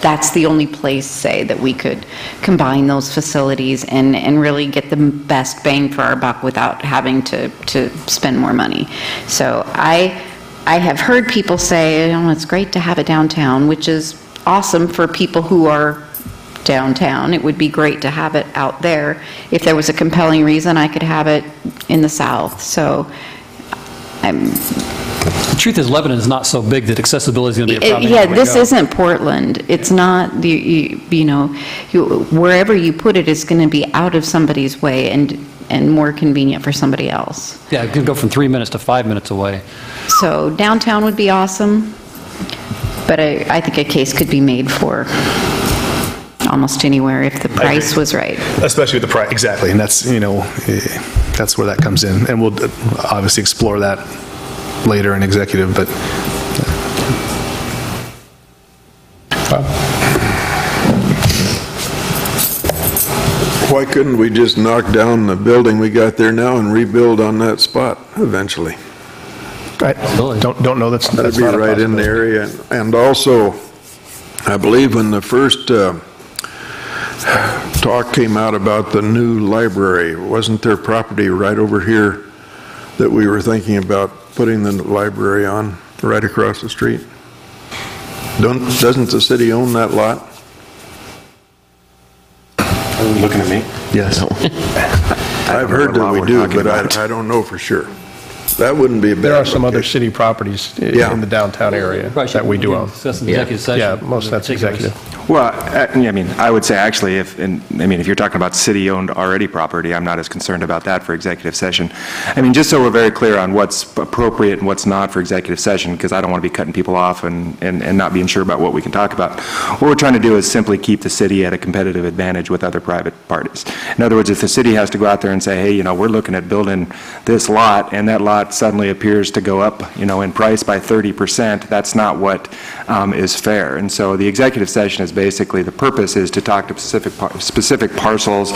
Speaker 10: that's the only place, say, that we could combine those facilities and, and really get the best bang for our buck without having to, to spend more money. So I, I have heard people say, oh, it's great to have it downtown, which is awesome for people who are downtown. It would be great to have it out there. If there was a compelling reason, I could have it in the south. So I'm,
Speaker 8: The truth is Lebanon is not so big that accessibility is going to be a problem.
Speaker 10: yeah,
Speaker 8: anywhere we
Speaker 10: this
Speaker 8: go.
Speaker 10: isn't Portland. It's not, you- you you know, you- wherever you put it, it is going to be out of somebody's way. And, and more convenient for somebody else.
Speaker 8: Yeah, it could go from three minutes to five minutes away.
Speaker 10: So downtown would be awesome, but I, I think a case could be made for almost anywhere if the price was right.
Speaker 15: Especially with the price, exactly, and that's, you know, eh, that's where that comes in. And we'll uh, obviously explore that later in executive, but
Speaker 16: Why couldn't we just knock down the building we got there now and rebuild on that spot eventually?
Speaker 5: I don't, don't know that's,
Speaker 16: That'd
Speaker 5: that's
Speaker 16: be
Speaker 5: not a
Speaker 16: right in the area. And also, I believe when the first uh, talk came out about the new library, wasn't there property right over here that we were thinking about putting the library on, right across the street? Don't, doesn't the city own that lot?
Speaker 15: looking at me? Yes.
Speaker 16: I've heard that we do, but I, I don't know for sure. That wouldn't be a bad
Speaker 5: There are some other
Speaker 16: location.
Speaker 5: city properties i-
Speaker 16: Yeah.
Speaker 5: in the downtown area that we do own.
Speaker 8: Discuss in executive session.
Speaker 5: Yeah, most of that's
Speaker 8: Particulars.
Speaker 5: executive.
Speaker 11: Well, I I mean, I would say actually, if, and, I mean, if you're talking about city-owned already property, I'm not as concerned about that for executive session. I mean, just so we're very clear on what's appropriate and what's not for executive session, because I don't want to be cutting people off and, and, and not being sure about what we can talk about. What we're trying to do is simply keep the city at a competitive advantage with other private parties. In other words, if the city has to go out there and say, hey, you know, we're looking at building this lot, and that lot suddenly appears to go up, you know, in price by 30%, that's not what um, is fair. And so the executive session is basically, the purpose is to talk to specific, par- specific parcels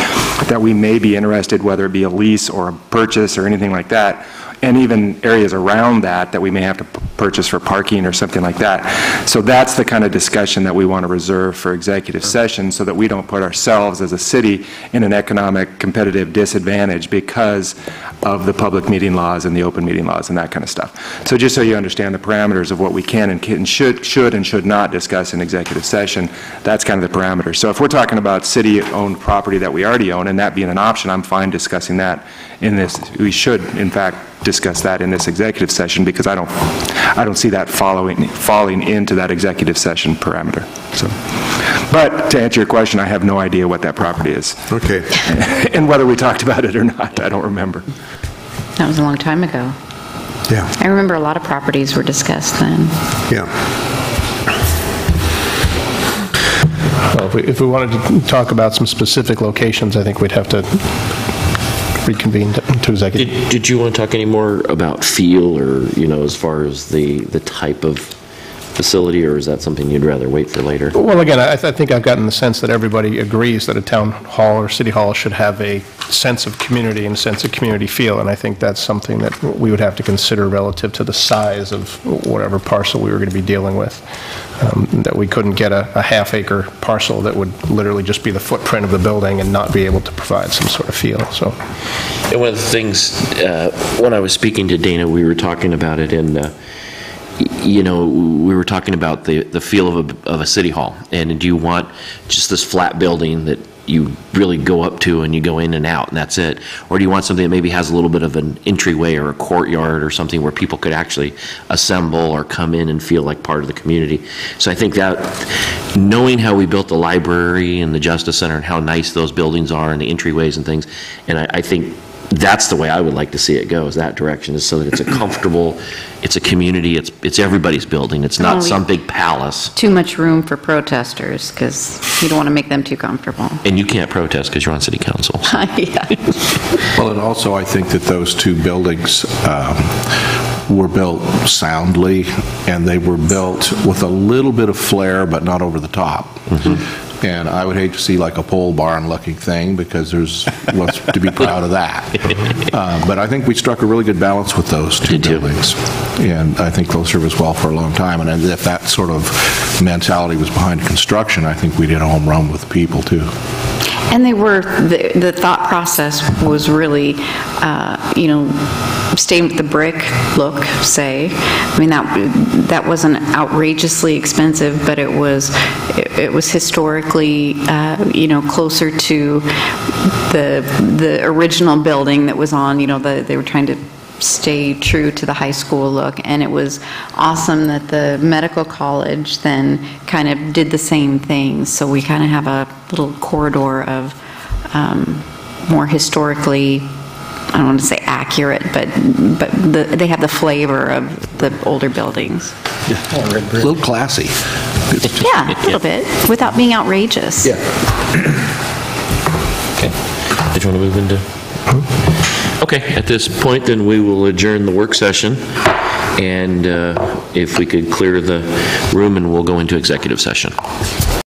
Speaker 11: that we may be interested, whether it be a lease or a purchase or anything like that, and even areas around that that we may have to purchase for parking or something like that. So that's the kind of discussion that we want to reserve for executive session, so that we don't put ourselves as a city in an economic competitive disadvantage because of the public meeting laws and the open meeting laws and that kind of stuff. So just so you understand the parameters of what we can and can, should, should and should not discuss in executive session, that's kind of the parameters. So if we're talking about city-owned property that we already own, and that being an option, I'm fine discussing that in this. We should, in fact, discuss that in this executive session, because I don't, I don't see that following, falling into that executive session parameter, so. But to answer your question, I have no idea what that property is.
Speaker 16: Okay.
Speaker 11: And whether we talked about it or not, I don't remember.
Speaker 10: That was a long time ago.
Speaker 16: Yeah.
Speaker 10: I remember a lot of properties were discussed then.
Speaker 16: Yeah.
Speaker 5: Well, if we, if we wanted to talk about some specific locations, I think we'd have to reconvene to to executive.
Speaker 1: Did did you want to talk any more about feel or, you know, as far as the, the type of facility, or is that something you'd rather wait for later?
Speaker 5: Well, again, I, I think I've gotten the sense that everybody agrees that a town hall or city hall should have a sense of community and a sense of community feel, and I think that's something that we would have to consider relative to the size of whatever parcel we were going to be dealing with. Um, That we couldn't get a, a half-acre parcel that would literally just be the footprint of the building and not be able to provide some sort of feel, so.
Speaker 1: And one of the things, uh, when I was speaking to Dana, we were talking about it, and, uh, you know, we were talking about the, the feel of a, of a city hall. And do you want just this flat building that you really go up to and you go in and out, and that's it? Or do you want something that maybe has a little bit of an entryway or a courtyard or something where people could actually assemble or come in and feel like part of the community? So I think that, knowing how we built the library and the Justice Center and how nice those buildings are and the entryways and things, and I, I think that's the way I would like to see it go, is that direction, is so that it's a comfortable, it's a community, it's, it's everybody's building, it's not some big palace,
Speaker 10: Too much room for protesters, because you don't want to make them too comfortable.
Speaker 1: and you can't protest because you're on city council.
Speaker 10: Yeah.
Speaker 13: Well, and also, I think that those two buildings um, were built soundly, and they were built with a little bit of flair, but not over the top. And I would hate to see like a pole barn-looking thing, because there's, what's to be proud of that. Uh, But I think we struck a really good balance with those two buildings, and I think they'll serve us well for a long time. And if that sort of mentality was behind construction, I think we did a home run with people, too.
Speaker 10: And they were, the the thought process was really, uh, you know, staying with the brick look, say. I mean, that, that wasn't outrageously expensive, but it was, it it was historically, uh, you know, closer to the, the original building that was on, you know, the, they were trying to stay true to the high school look, and it was awesome that the medical college then kind of did the same thing, so we kind of have a little corridor of um, more historically I don't want to say accurate, but, but the- they have the flavor of the older buildings.
Speaker 13: A little classy.
Speaker 10: Yeah, a little bit, without being outrageous.
Speaker 13: Yeah.
Speaker 1: Okay. Did you want to move into? Okay, at this point, then, we will adjourn the work session, and uh, if we could clear the room, and we'll go into executive session.